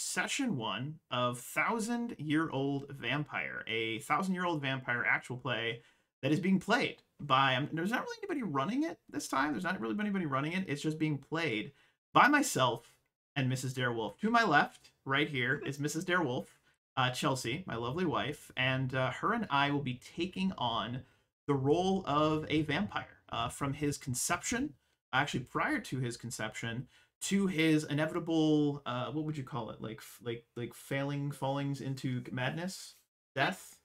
session one of Thousand Year Old Vampire, a thousand year old vampire actual play that is being played by. Um, there's not really anybody running it this time. There's not really anybody running it. It's just being played by myself and Mrs. Darewolf. To my left, right here, is Mrs. Darewolf, uh, Chelsea, my lovely wife, and uh, her and I will be taking on the role of a vampire uh, from his conception, actually prior to his conception, to his inevitable uh, what would you call it? Like like like failing, fallings into madness, death.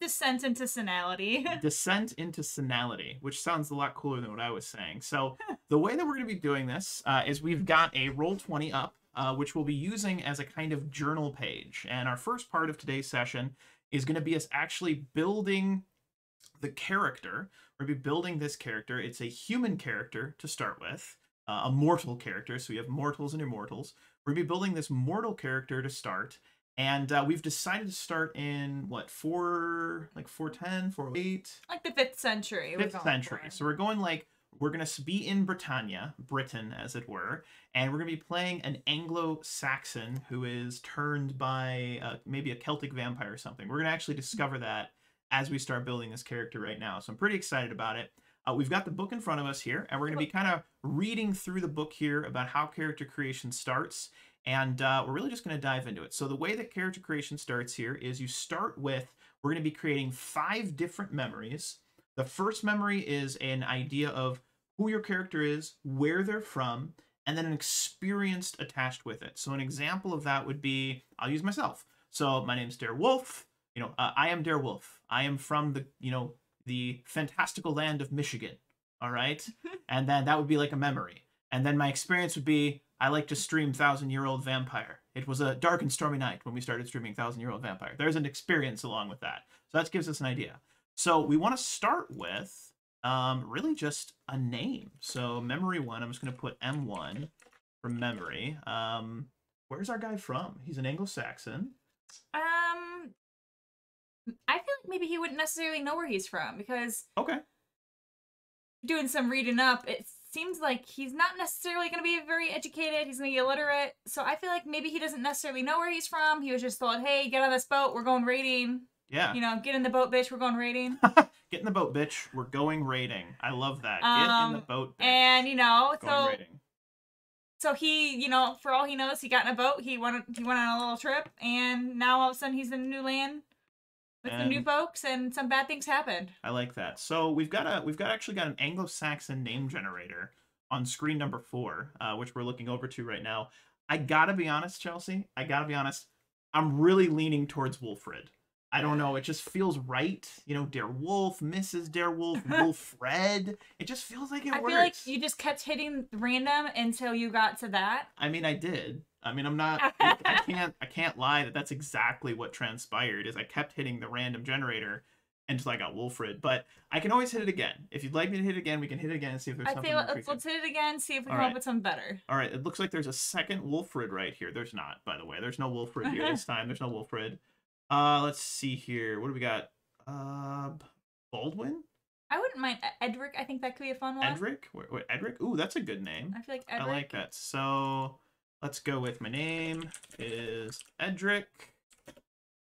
Descent into senality. descent into senality, which sounds a lot cooler than what I was saying. So the way that we're going to be doing this uh, is we've got a Roll20 up, uh, which we'll be using as a kind of journal page. And our first part of today's session is going to be us actually building the character. We're going to be building this character. It's a human character to start with, uh, a mortal character. So we have mortals and immortals. We're going to be building this mortal character to start. And uh, we've decided to start in what four, like four ten, four eight, like the fifth century. fifth century. for. So we're going like we're gonna be in Britannia, Britain as it were, and we're gonna be playing an Anglo-Saxon who is turned by uh, maybe a Celtic vampire or something. We're gonna actually discover that as we start building this character right now. So I'm pretty excited about it. Uh, we've got the book in front of us here, and we're going to be kind of reading through the book here about how character creation starts, and uh, we're really just going to dive into it. So the way that character creation starts here is you start with, we're going to be creating five different memories. The first memory is an idea of who your character is, where they're from, and then an experience attached with it. So an example of that would be, I'll use myself. So my name's Dare Wolf. You know, uh, I am Dare Wolf. I am from the, you know, the fantastical land of Michigan. All right. and then that would be like a memory. And then my experience would be I like to stream Thousand Year Old Vampire. It was a dark and stormy night when we started streaming Thousand Year Old Vampire. There's an experience along with that. So that gives us an idea. So we want to start with um, really just a name. So memory one, I'm just going to put M1 for memory. Um, where's our guy from? He's an Anglo-Saxon. Um, I maybe he wouldn't necessarily know where he's from because Okay. doing some reading up, it seems like he's not necessarily going to be very educated. He's going to be illiterate. So I feel like maybe he doesn't necessarily know where he's from. He was just told, "Hey, get on this boat. We're going raiding. Yeah. You know, get in the boat, bitch. We're going raiding." Get in the boat, bitch. We're going raiding. I love that. Get in the Um, boat, bitch. and you know, going so raiding. so he, you know, for all he knows, he got in a boat. He went he went on a little trip, and now all of a sudden he's in a new land with the new folks, and some bad things happened. I like that. So we've got a we've got actually got an Anglo-Saxon name generator on screen number four, uh, which we're looking over to right now. I gotta be honest, Chelsea. I gotta be honest. I'm really leaning towards Wolfred. I don't know. It just feels right. You know, Dare Wolf, Mrs. Dare Wolf, Wolf Wolfred. It just feels like it works. I works. feel like you just kept hitting random until you got to that. I mean, I did. I mean, I'm not. I can't. I can't lie that that's exactly what transpired. Is I kept hitting the random generator until I got Wolfred. But I can always hit it again. If you'd like me to hit it again, we can hit it again and see if there's I something. feel more let's, let's hit it again, see if we All come up with something better. All right. It looks like there's a second Wolfred right here. There's not, by the way. There's no Wolfred here this time. There's no Wolfred. Uh, let's see here. What do we got? Uh, Baldwin, I wouldn't mind Edric. I think that could be a fun one. Edric. Wait, wait, Edric. Ooh, that's a good name. I feel like Edric. I like that. So let's go with my name is Edric.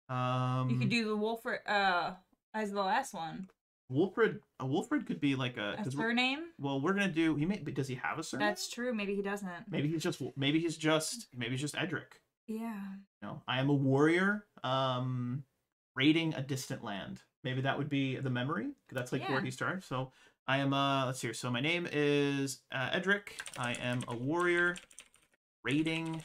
Um, You could do the Wolfred uh as the last one. Wolfred. A Wolfred could be like a. A surname? well, we're gonna do. He may. but Does he have a surname? That's true. Maybe he doesn't. Maybe he's just. Maybe he's just. Maybe he's just Edric. Yeah. You know, I am a warrior. Um, raiding a distant land. Maybe that would be the memory. That's like where he starts. So I am. Uh, let's see here. So my name is uh, Edric. I am a warrior, raiding.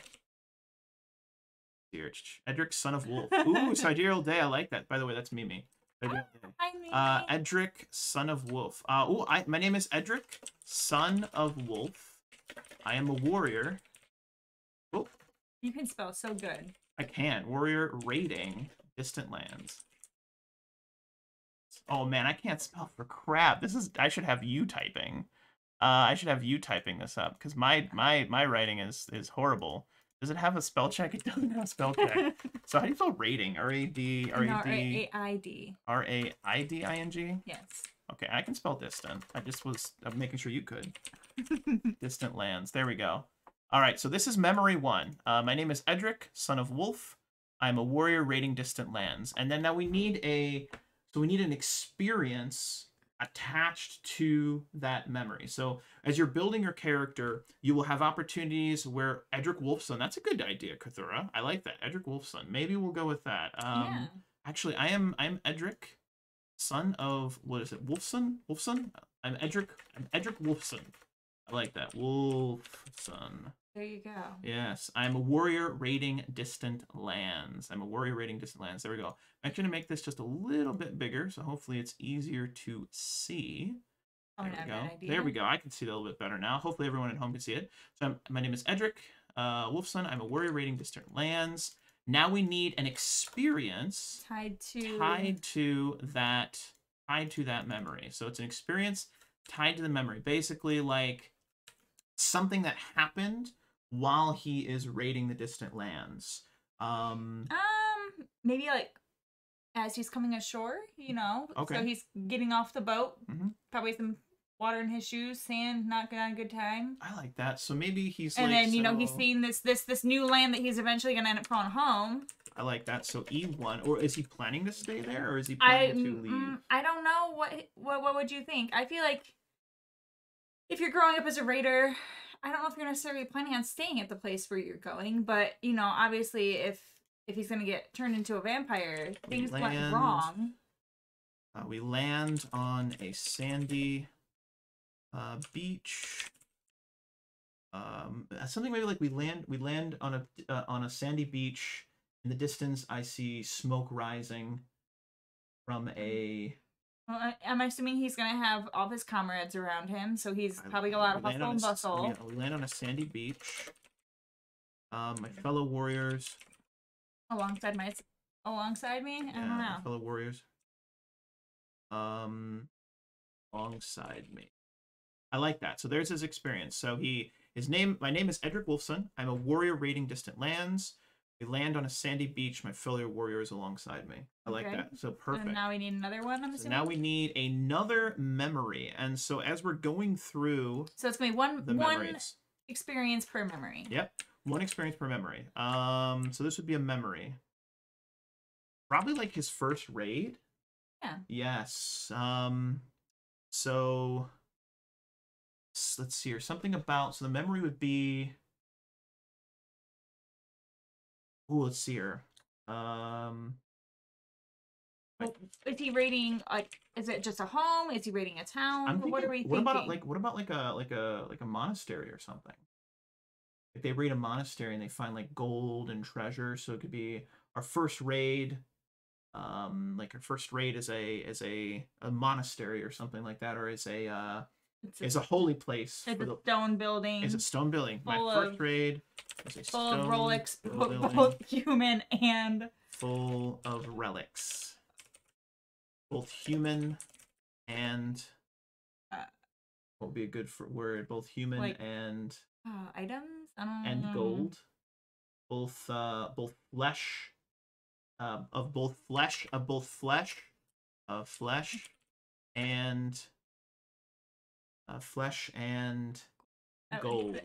Here, Edric, son of wolf. Ooh, sidereal day. I like that. By the way, that's Mimi. Sidereal day. I mean, Uh, Edric, son of wolf. Uh, oh, I my name is Edric, son of wolf. I am a warrior. You can spell so good. I can. Warrior raiding distant lands. Oh man, I can't spell for crap. This is I should have you typing. Uh, I should have you typing this up because my my my writing is is horrible. Does it have a spell check? It doesn't have a spell check. so how do you spell raiding? R A D R A R D A I D. R A I D I N G. Yes. Okay, I can spell distant. I just was uh, making sure you could. distant lands. There we go. All right, so this is memory one. Uh, my name is Edric, son of Wolf. I'm a warrior raiding distant lands. And then now we need a, so we need an experience attached to that memory. So as you're building your character, you will have opportunities where Edric Wolfson, that's a good idea, Cthulhu. I like that. Edric Wolfson. Maybe we'll go with that. Um, yeah. Actually, I am I'm Edric, son of what is it? Wolfson? Wolfson? I'm Edric. I'm Edric Wolfson. I like that. Wolf Wolfson. There you go. Yes, I'm a warrior raiding distant lands. I'm a warrior raiding distant lands. There we go. I'm actually gonna make this just a little bit bigger, so hopefully it's easier to see. Oh, There we go. There we go. I can see it a little bit better now. Hopefully everyone at home can see it. So I'm, my name is Edric uh, Wolfson. I'm a warrior raiding distant lands. Now we need an experience Tied to. tied to that tied to that memory. So it's an experience tied to the memory. Basically like something that happened while he is raiding the distant lands. Um Um, maybe like as he's coming ashore, you know. Okay. So he's getting off the boat. Mhm. Probably some water in his shoes, sand, not got a good time. I like that. So maybe he's and like then you know he's seeing this this this new land that he's eventually gonna end up calling home. I like that. So E1 or is he planning to stay there or is he I planning to leave? mm, I don't know what what what would you think? I feel like if you're growing up as a raider, I don't know if you're necessarily planning on staying at the place where you're going, but you know, obviously if if he's gonna get turned into a vampire, things went Land. wrong. Uh, we land on a sandy uh, beach. Um, uh, something maybe like we land we land on a uh, on a sandy beach. In the distance, I see smoke rising from a. Well, I- I'm assuming he's gonna have all of his comrades around him, so he's I- probably got a lot of hustle and bustle. yeah, we land on a sandy beach. Um, my fellow warriors. alongside my alongside me. I yeah, don't my know. fellow warriors. Um, alongside me. I like that. So there's his experience. So he his name my name is Edric Wolfson. I'm a warrior raiding distant lands. We land on a sandy beach. My fellow warriors alongside me. I like Okay. that. So And perfect. now we need another one. I'm so assuming. now we need another memory. And so as we're going through So it's gonna be one the one memories, experience per memory. Yep. One experience per memory. Um, so this would be a memory. Probably like his first raid. Yeah. Yes. Um so s- let's see here. Something about so the memory would be Oh, let's see here. Um Well, Is he rating like? Is it just a home? Is he rating a town? Thinking, what are we what thinking? about like what about like a like a like a monastery or something? If they raid a monastery and they find like gold and treasure, so it could be our first raid. Um, like our first raid is a is a a monastery or something like that, or is a uh it's is a holy place it's for a stone building. is a stone building. My first of- raid is a full of stone relics, bo- building both human and full of relics, both human and Uh, what would be a good for word? Both human like- and uh, items. Don't and gold, both uh both flesh, uh, of both flesh of both flesh, of flesh, and uh, flesh and Uh, gold.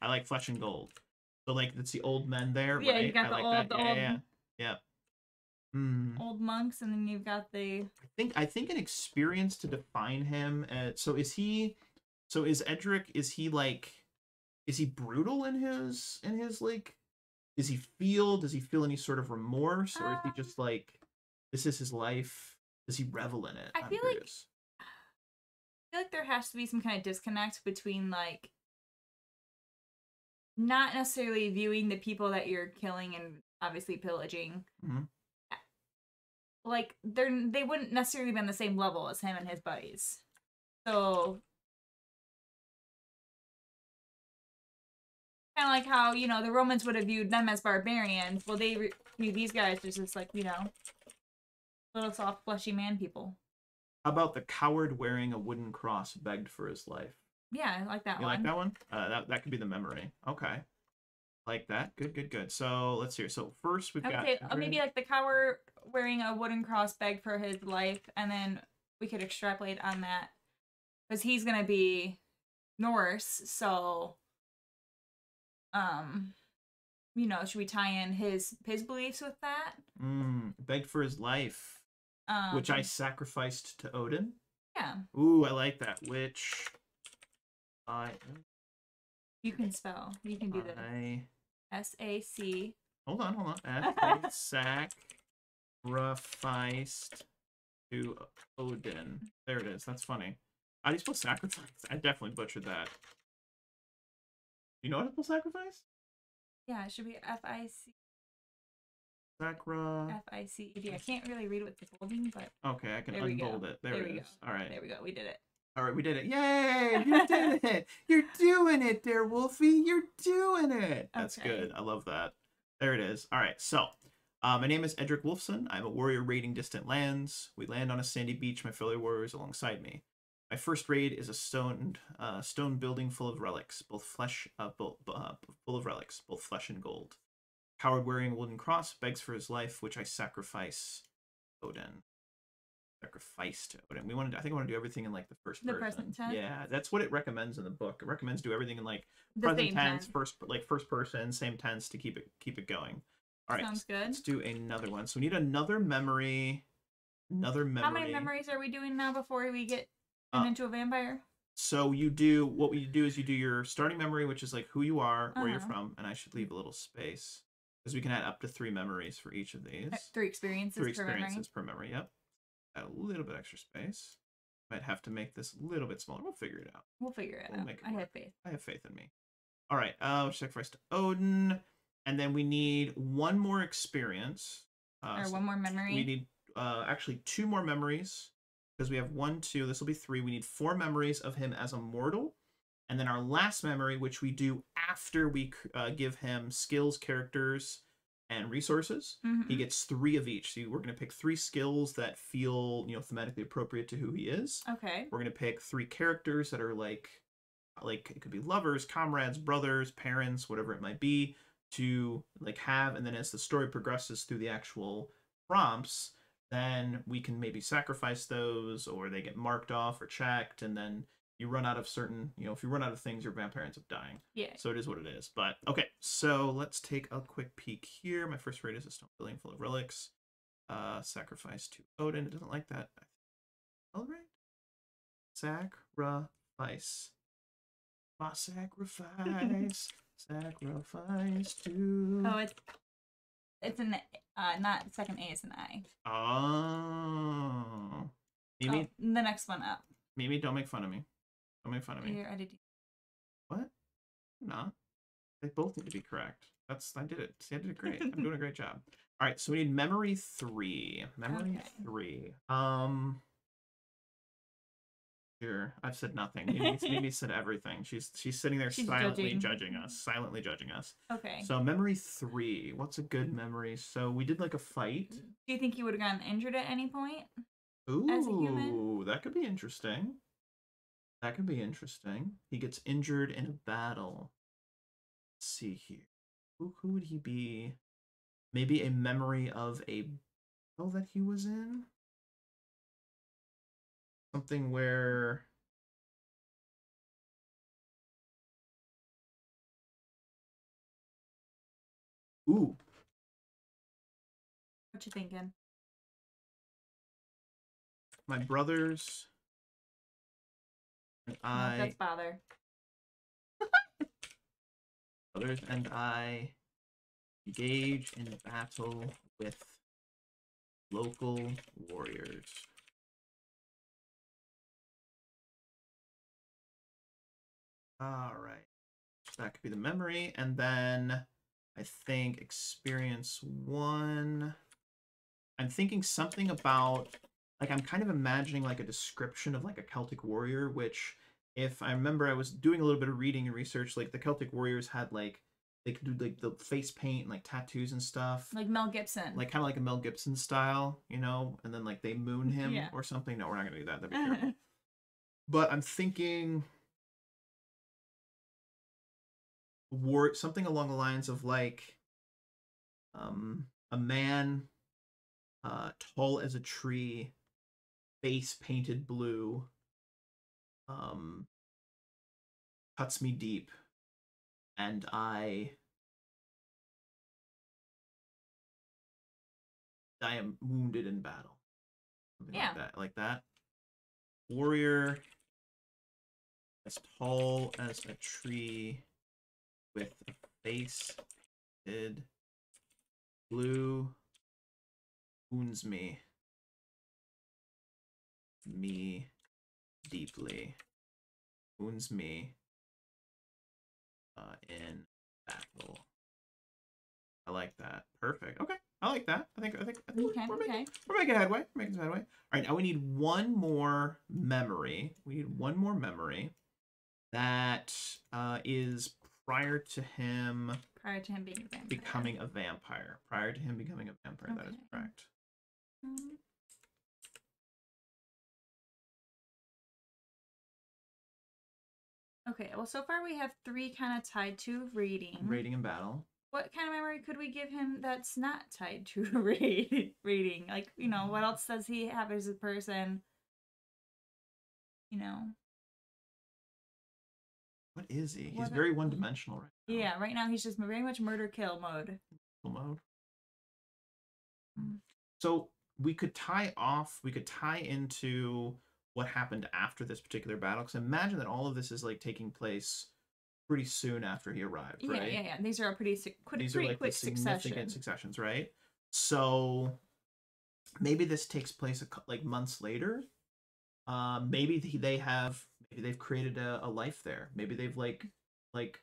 I like flesh and gold. So like it's the old men there, Yeah, right? you got I the like old- that. the yeah, old- yeah, yeah. Hmm. Old monks, and then you've got the I think I think an experience to define him. Uh, so is he? So is Edric? Is he like? Is he brutal in his in his like? Does he feel? Does he feel any sort of remorse, or is he Um, just like, this is his life? Does he revel in it? I I'm feel like- curious. Feel like there has to be some kind of disconnect between like not necessarily viewing the people that you're killing and obviously pillaging. Mhm. Like they're they wouldn't necessarily be on the same level as him and his buddies. So kind of like how you know the Romans would have viewed them as barbarians. Well, they re- view these guys as just like you know little soft fleshy man people. How about the coward wearing a wooden cross begged for his life? Yeah, I like that you one. like that one? Uh, that that could be the memory. Okay, like that. Good, good, good. So let's see. So first we've would got say uh, maybe like the coward wearing a wooden cross begged for his life, and then we could extrapolate on that because he's gonna be Norse, so um you know, should we tie in his his beliefs with that? Mm, begged for his life, Um which I sacrificed to Odin. Yeah. Ooh, I like that. Which I You can spell. You can do I S A C. hold on, hold on. I sacrificed to Odin. There it is. That's funny. How do you spell sacrifice? I definitely butchered that. You know how to spell sacrifice? Yeah, it should be F I C Sacra. F I C E D. I can't really read with the folding, but Okay, I can There we go. unbold it. There, There it we is. All right. there we go. We did it. All right, we did it. Yay! You did it. You're doing it there, Wolfie. You're doing it. That's Okay. good. I love that. There it is. All right, so uh, my name is Edric Wolfson. I'm a warrior raiding distant lands. We land on a sandy beach, my fellow warriors alongside me. My first raid is a stone uh, stone building full of relics, both flesh, uh, both, uh, full of relics, both flesh and gold. Coward wearing a wooden cross begs for his life, which I sacrifice. Odin. Sacrifice to Odin. We want to. I think I want to do everything in like the first The person. present tense? Yeah, that's what it recommends in the book. It recommends do everything in like The present same tense, first like first person, same tense to keep it keep it going. All right, Sounds good. let's do another one. So we need another memory. Another memory. How many memories are we doing now before we get Uh, into a vampire? So you do what we do as you do what we do is you do your starting memory, which is like who you are, where you're from, and I should leave a little space because we can add up to three memories for each of these. Uh, Three experiences Three per memory. experiences per memory. Yep. Add a little bit extra space. Might have to make this a little bit smaller. We'll figure it out. We'll figure it We'll out. it I work. have faith. I have faith in me. All right. Uh, sacrifice to Odin, and then we need one more experience. Uh, or so one more memory. we need uh, actually two more memories because we have one, two. This will be three. We need four memories of him as a mortal, and then our last memory, which we do after we uh, give him skills, characters, and resources. Mhm. He gets three of each. So we're going to pick three skills that feel, you know, thematically appropriate to who he is. Okay. We're going to pick three characters that are like like it could be lovers, comrades, brothers, parents, whatever it might be to like have and then as the story progresses through the actual prompts, then we can maybe sacrifice those or they get marked off or checked and then you run out of certain, you know, if you run out of things your vampire ends up dying. Yeah. So it is what it is. But okay, so let's take a quick peek here. My first raid is a stone building full of relics. Uh, sacrifice to Odin. It doesn't like that. All right. Sacrifice. My sacrifice. sacrifice to. Oh, it's it's an uh not second A is an I. Oh. Mimi, Oh, the next one up. Mimi, don't make fun of me. Don't make fun of me. Here, I did. What? Not. They both need to be correct. That's I did it. See, I did it great. I'm doing a great job. All right, so we need memory three. Memory Okay. three. Um. Sure, I've said nothing. Mimi, Mimi said everything. She's she's sitting there She's silently judging. judging us. Silently judging us. Okay. So memory three. What's a good memory? So we did like a fight. Do you think you would have gotten injured at any point? Ooh, As a human? that could be interesting. That could be interesting. He gets injured in a battle. Let's see here. Who, who would he be? Maybe a memory of a battle that he was in? Something where. Ooh, What you thinking? my brothers I. that's bother. Others and I engage in battle with local warriors. All right. So that could be the memory. And then I think experience one. I'm thinking something about, like, I'm kind of imagining like a description of like a Celtic warrior, which if I remember, I was doing a little bit of reading and research. Like the Celtic warriors had like they could do like the face paint and like tattoos and stuff, Like Mel Gibson. like kind of like a Mel Gibson style, you know. And then like they moon him Yeah. or something. No, we're not gonna do that. That'd be terrible. but I'm thinking war something along the lines of like um a man uh tall as a tree face painted blue um cuts me deep and I I am wounded in battle. Something Yeah. like that. Like that. Warrior as tall as a tree with a face painted blue wounds me me deeply wounds me uh, in battle. I like that. Perfect. Okay, I like that. I think I think, I think Okay, we're, making okay. we're making headway. We're making some headway. All right, now we need one more memory. We need one more memory that uh, is prior to him Prior to him being a vampire. becoming a vampire. Prior to him becoming a vampire, that is Okay. correct. Um, Okay, well, so far we have three kind of tied to reading. Rating and battle. What kind of memory could we give him that's not tied to read- reading? Like, you know, what else does he have as a person? You know, What is he? He's What- very one dimensional right now. yeah. Right now he's just very much murder kill mode. mode. Mm. So we could tie off, we could tie into what happened after this particular battle. Because imagine that all of this is like taking place pretty soon after he arrived, Yeah, right? yeah, yeah. These are a pretty si- quick, These are like quick the significant succession. successions, right? So maybe this takes place a, like months later. Uh, maybe they have maybe they've created a, a life there. Maybe they've like like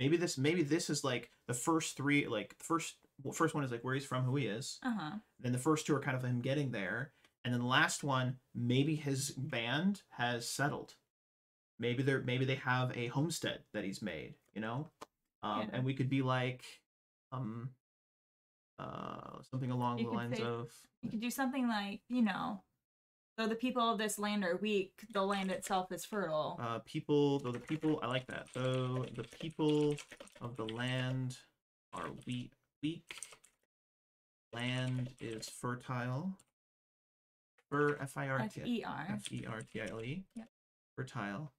maybe this maybe this is like the first three like first well, first one is like where he's from, who he is. Uh huh. Then the first two are kind of him getting there, and then the last one maybe his band has settled. Maybe they're maybe they have a homestead that he's made, you know, um, Yeah. and we could be like, um, uh, something along You the lines say- of You could do something like, you know, though the people of this land are weak, the land itself is fertile. uh, people. Though the people, I like that. Though the people of the land are weak, weak. Land is fertile. Fer F I R T E R. F E R T I L E. Yep. Fertile.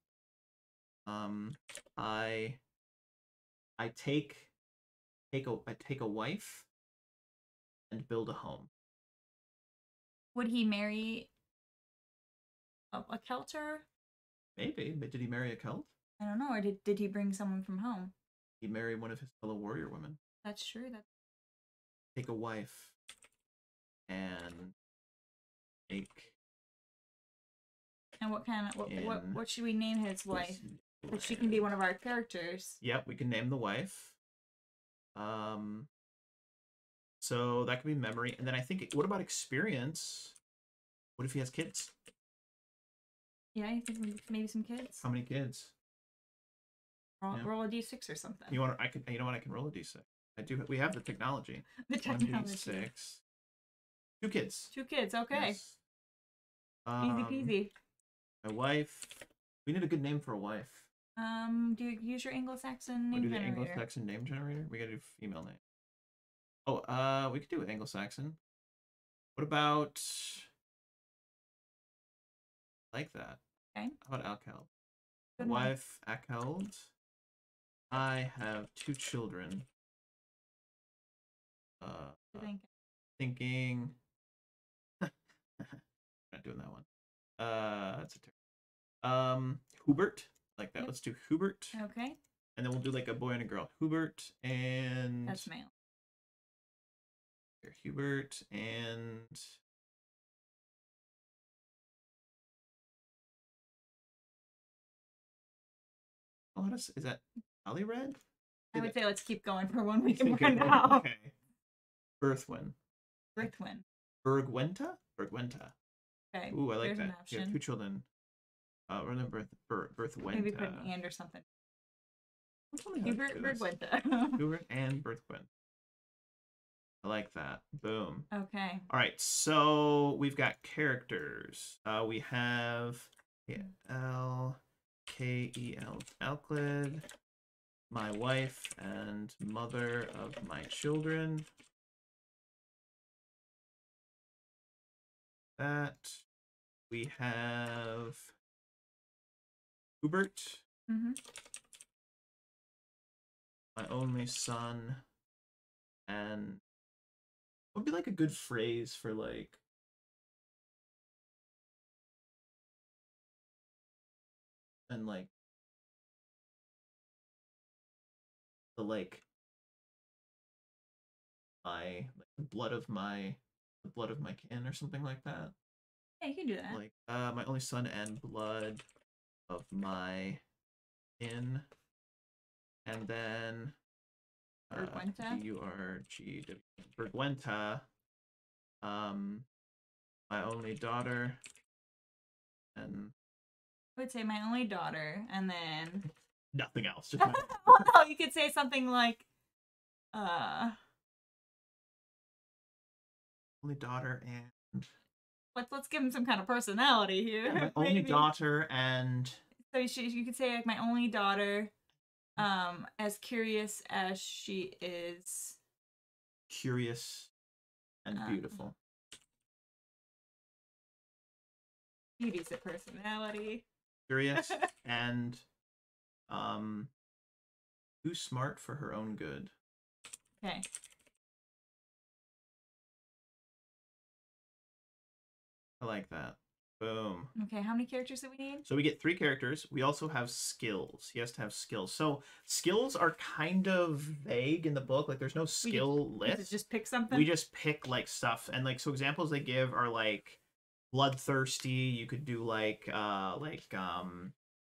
Um, I I take take a I take a wife and build a home. Would he marry a, a Kelter? Maybe, but did he marry a Celt? I don't know. Or did, did he bring someone from home? He married one of his fellow warrior women. That's true. That Take a wife and make and what kind of what, what In what should we name his wife? That she can be one of our characters. Yep, we can name the wife. Um, so that could be memory, and then I think what about experience? What if he has kids? Yeah, you think maybe- some kids? How many kids? roll, yeah. roll a d6 or something. You want? I can. You know what? I can roll a d6. I do. We have the technology. the technology. One d6. Two kids. Two kids. Okay. Yes. Easy Um, peasy. My wife. We need a good name for a wife. Um, do you use your Anglo-Saxon name do the generator? Anglo-Saxon name generator. We gotta do female name. Oh, uh, we could do Anglo-Saxon. What about? Like that. Okay. How about Alkeld? Good. Wife Akeld. I have two children. Uh, I think. thinking. Not doing that one. Uh, that's a ter- um Hubert like that. Yep. Let's do Hubert, Okay, and then we'll do like a boy and a girl. Hubert and that's male. here, Hubert and oh, how does is that Holly Red? I would it- say let's keep going for one we can find out. Okay. Berthwin. Brithwin. Bergwenta? Bergwenta. Okay. Ooh, I like there's that. You have two children. Uh, or then birth, birth, Berthwenta. Maybe put an and or something. Let's only have Hubert Brithwinta. Hubert and Berthwin. I like that. Boom. okay. All right, so we've got characters. Uh, we have L K E L Alclid, my wife and mother of my children. That we have Hubert, hmm my only son, and what would be like a good phrase for like and like the like my like blood of my the blood of my kin or something like that. Yeah, you can do that. Like uh my only son and blood of my kin. And then uh, Bergwenta? G U R G W Bergwenta. Um my only daughter and I would say my only daughter, and then nothing else. Just my well, no, you could say something like, uh, only daughter and let's let's give him some kind of personality here. yeah, my only daughter and So she, you could say like my only daughter, um, as curious as she is. curious and Um, beautiful. Beauty's a personality. Curious and um too smart for her own good. Okay. I like that. Boom. Okay. How many characters do we need? So we get three characters. We also have skills. He has to have skills. So skills are kind of vague in the book. Like there's no skill We to list. just pick something. we just pick like stuff and like so examples they give are like bloodthirsty you could do like uh like um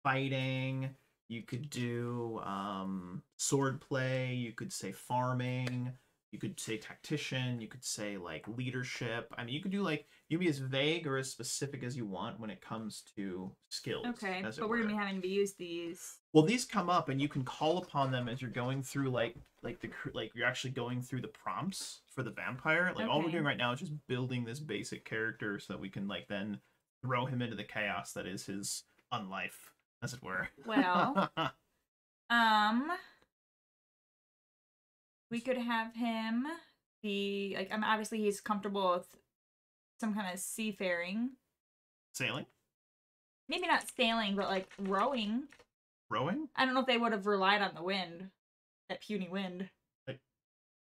fighting you could do um sword play you could say farming you could say tactician you could say like leadership i mean you could do like you can be as vague or as specific as you want when it comes to skills Okay, but we're gonna be having to use these. Well, these come up, and you can call upon them as you're going through, like, like the like you're actually going through the prompts for the vampire. Like all we're doing right now is just building this basic character so that we can like then throw him into the chaos that is his unlife, as it were. Well, um, we could have him be like. I'm obviously he's comfortable with some kind of seafaring. sailing, Maybe not sailing, but like rowing. rowing. I don't know if they would have relied on the wind, that puny wind.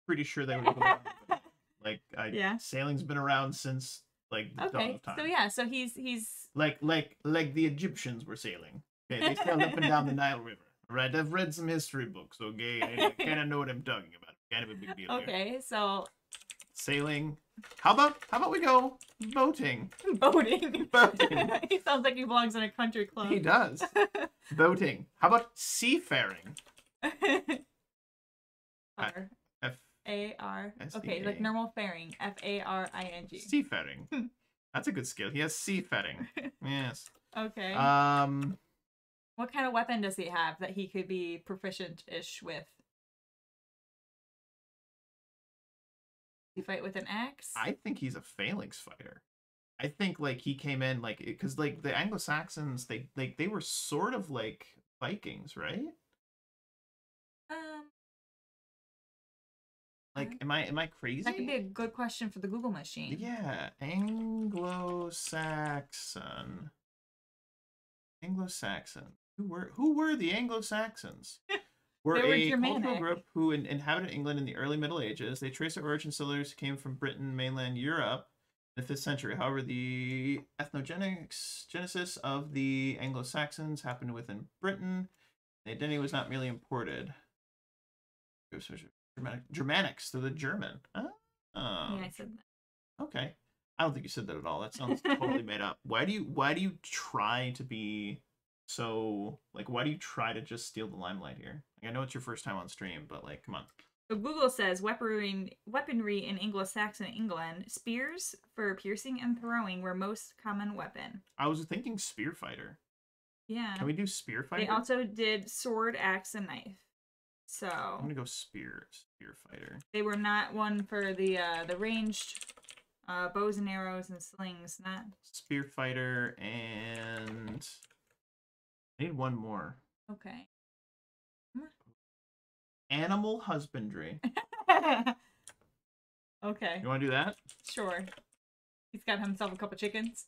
Pretty sure they would. have like, I, Yeah. sailing's been around since like the dawn Okay, of time. so yeah, so he's he's like like like the Egyptians were sailing. Okay, they sailed up and down the Nile River. Right, I've read some history books. Okay, I, kind of know what I'm talking about. Kind of a big deal. here. okay. So Sailing. How about how about we go boating? boating. Boating. he sounds like he belongs in a country club. He does boating. How about seafaring? R F A R. Okay, like normal faring. F A R I N G. seafaring. That's a good skill. He has seafaring. Yes. Okay. Um. what kind of weapon does he have that he could be proficient-ish with? He fight with an axe. I think he's a phalanx fighter. I think like he came in like because like the Anglo Saxons they like they were sort of like Vikings, right? Um, Like, am I am I crazy? that could be a good question for the Google machine. Yeah, Anglo-Saxon. Anglo-Saxon. Who were who were the Anglo-Saxons? Were were a cultural group who in, inhabited England in the early Middle Ages. They trace their origin to settlers who came from Britain, mainland Europe, in the fifth century. However, the ethnogenics genesis of the Anglo-Saxons happened within Britain. The identity was not merely imported. Germanic, Germanics, they're the German. Oh. Yeah, I oh. said that. Okay. I don't think you said that at all. That sounds totally made up. Why do you why do you try to be so like why do you try to just steal the limelight here? Like, I know it's your first time on stream, but like come on. So Google says weaponry weaponry in Anglo-Saxon England, spears for piercing and throwing were most common weapon. I was thinking spear fighter. Yeah. Can we do spear fighter? They also did sword, axe, and knife. So I'm gonna go spear spear fighter. they were not one for the uh the ranged uh bows and arrows and slings, not Spear fighter and need one more. okay. Animal husbandry. okay, You wanna do that? sure. He's got himself a couple chickens.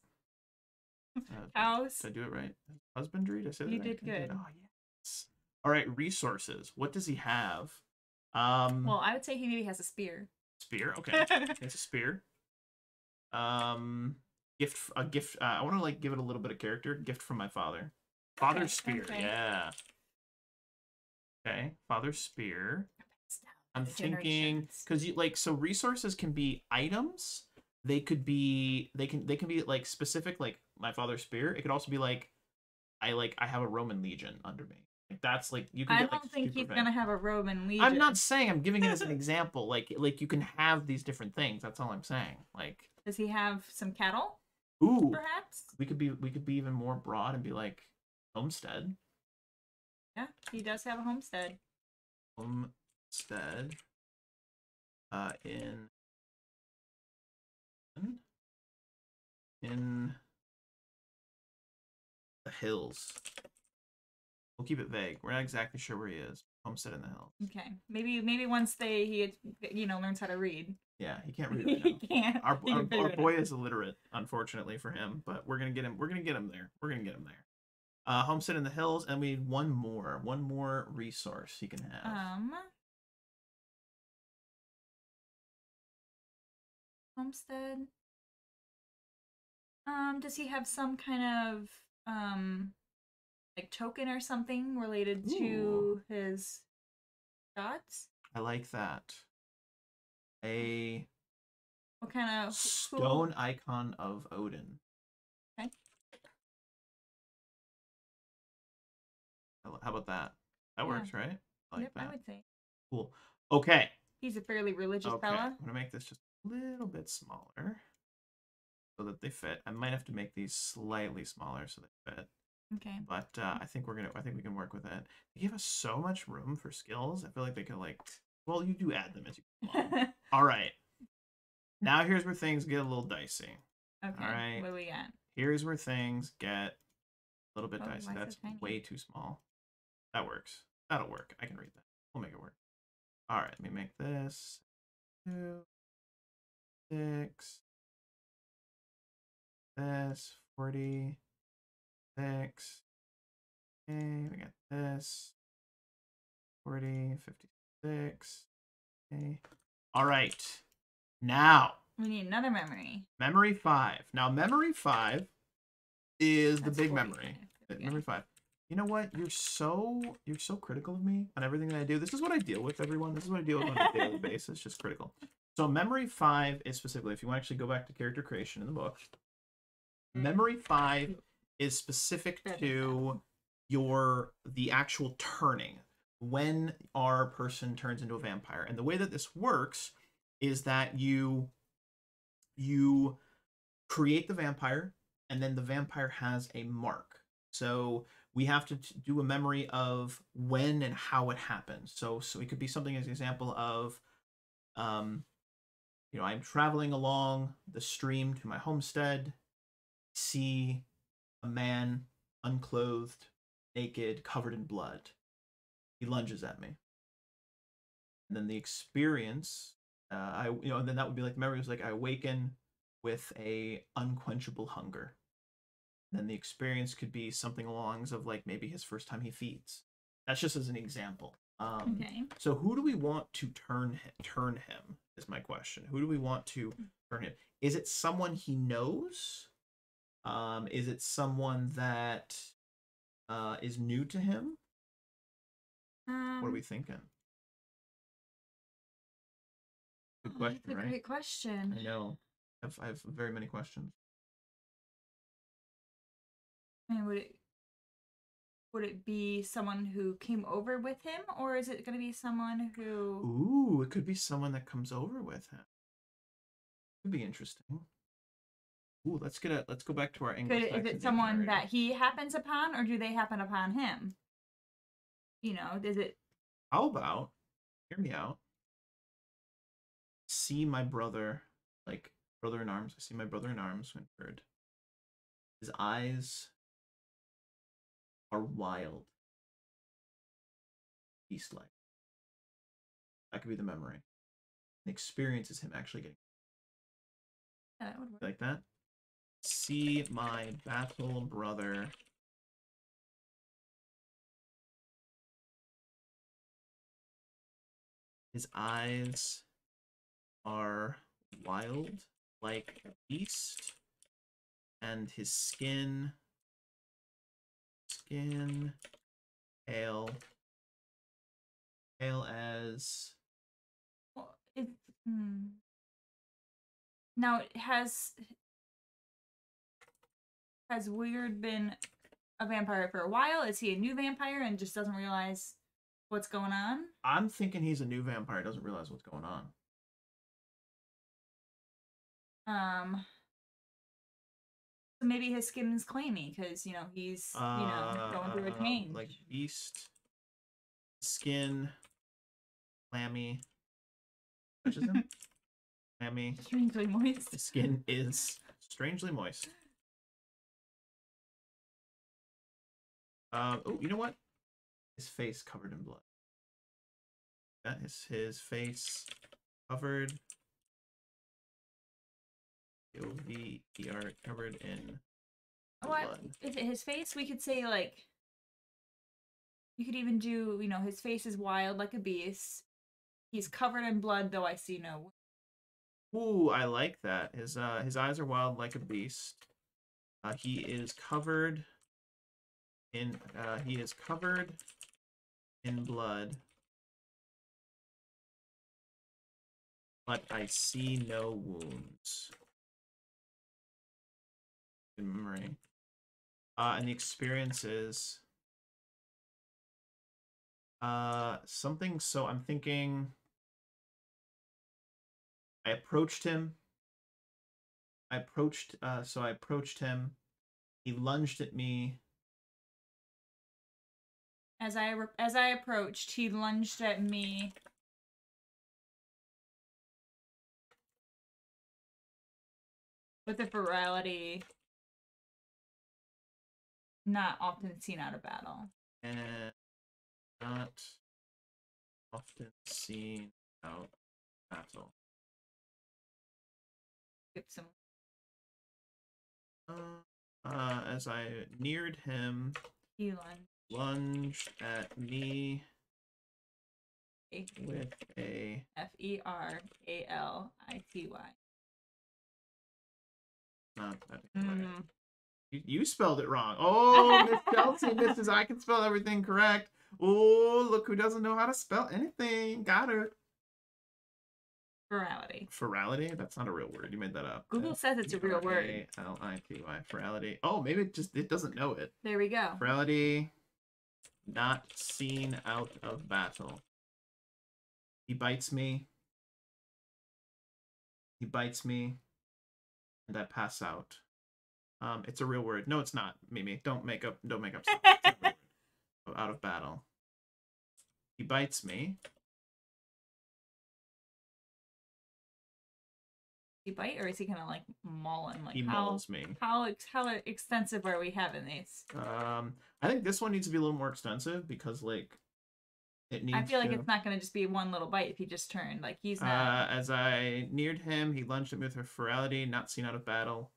Uh, Cows. Did I do it right? Husbandry? Did I say that You right? did good. Oh yes. All right, resources. What does he have? Um, Well, I would say he maybe has a spear. spear. Okay, it's a spear. Um, gift. a gift. Uh, I want to like give it a little bit of character. Gift from my father. Father's spear. okay. Yeah. Okay, father's spear. I'm thinking because you like so resources can be items. They could be they can they can be like specific like my father's spear. It could also be like I like I have a Roman legion under me. Like that's like you can I get don't like think he's gonna have a Roman legion. I'm not saying I'm giving it as an example. Like like you can have these different things. That's all I'm saying. Like Does he have some cattle, ooh, perhaps? we could be we could be even more broad and be like homestead. Yeah, he does have a homestead. Homestead. Uh in in the hills. We'll keep it vague. We're not exactly sure where he is. Homestead in the hills. Okay, maybe maybe once they he you know learns how to read. Yeah, he can't read right he can't. our, our, our boy is illiterate unfortunately for him but we're gonna get him we're gonna get him there we're gonna get him there uh homestead in the hills and we need one more one more resource he can have Um. Homestead. Um, does he have some kind of um like token or something related to Ooh. his gods? i like that a What kind of stone icon of odin How- about that that Yeah. works right i like yep, that I would say cool okay he's a fairly religious okay fella. i'm gonna make this just a little bit smaller so that they fit i might have to make these slightly smaller so they fit Okay. but uh, I think we're gonna. I think we can work with it. They give us so much room for skills. I feel like they could like. Well, you do add them as you go along. All right. Now here's where things get a little dicey. okay. right. What do we got? Here's where things get a little bit Oh, dicey. That's way too small. That works. That'll work. I can read that. We'll make it work. All right. Let me make this two, six. This forty six. Okay, we got this. 40, 56. Okay. All right. Now, We need another memory. memory five. Now, memory five is the big 45. memory. Okay. Memory five. You know what? You're so you're so critical of me on everything that I do. This is what I deal with, everyone. This is what I deal with on a daily basis. Just critical. So memory five is specifically, if you want to actually go back to character creation in the book, memory five is specific to your the actual turning when our person turns into a vampire and the way that this works is that you you create the vampire and then the vampire has a mark so we have to do a memory of when and how it happened. So so it could be something as an example of um you know i'm traveling along the stream to my homestead see a man unclothed naked covered in blood. He lunges at me. And then the experience uh, i you know and then that would be like the memory was like i awaken with a unquenchable hunger then the experience could be something along of like maybe his first time he feeds. That's just as an example. Um Okay. so who do we want to turn him, turn him is my question. Who do we want to turn him? Is it someone he knows? Um is it someone that uh is new to him? Um, what are we thinking? Good oh, question right? great question. i know. I've, I have very many questions I mean, would it would it be someone who came over with him, or is it going to be someone who? ooh it could be someone that comes over with him could be interesting ooh let's get a let's go back to our Could English it, is it someone that he happens upon, or do they happen upon him? You know, is it? How about, hear me out, see my brother, like brother in arms. I see my brother in arms, when heard. His eyes are wild, beast like. That could be the memory. The experience is him actually getting Yeah, that would work. like that. See my battle brother His eyes are wild like a beast, and his skin skin pale pale as Well, it, hmm. Now, has has Weird been a vampire for a while? Is he a new vampire and just doesn't realize what's going on? I'm thinking he's a new vampire, doesn't realize what's going on. Um. So maybe his skin is clammy because you know he's you know going through a Uh, change. Like beast, skin, clammy. Touches him. clammy. strangely moist. The skin is strangely moist. Um. Oh, you know what? His face covered in blood. That is his face covered. O V E R covered in I, blood. is it his face? We could say like. You could even do, you know, his face is wild like a beast. He's covered in blood, though I see no. Ooh, I like that. His uh his eyes are wild like a beast. Uh he is covered in uh he is covered in blood. But I see no wounds. Good memory. Uh and the experience is uh something so I'm thinking I approached him. I approached, uh, so I approached him. He lunged at me. As I as I approached, he lunged at me. With a ferality not often seen out of battle. and not often seen out of battle. Skip some. Uh, uh, as I neared him, He lunged. lunged at me with a F E R A L I T Y. not that Mm. You, you spelled it wrong. Oh, Miss Chelsea, Mrs. I can spell everything correct. Oh, look who doesn't know how to spell anything. Got her. Virality. Ferality? That's not a real word. You made that up. Google says it's a real word. L I T Y. Ferality. Oh, maybe it just it doesn't know it. There we go. Ferality. Not seen out of battle. He bites me. He bites me, and I pass out. Um, it's a real word. No, it's not, Mimi. Don't make up. Don't make up. Stuff. It's a real word. Out of battle. He bites me. He bite or is he kind of like maul mauling? Like He how mauls me. how how extensive are we having these? Um, I think this one needs to be a little more extensive because like it needs. I feel like it's not going to just be one little bite if he just turned. Like he's Uh, not. as I neared him, he lunged at me with a ferality, not seen out of battle.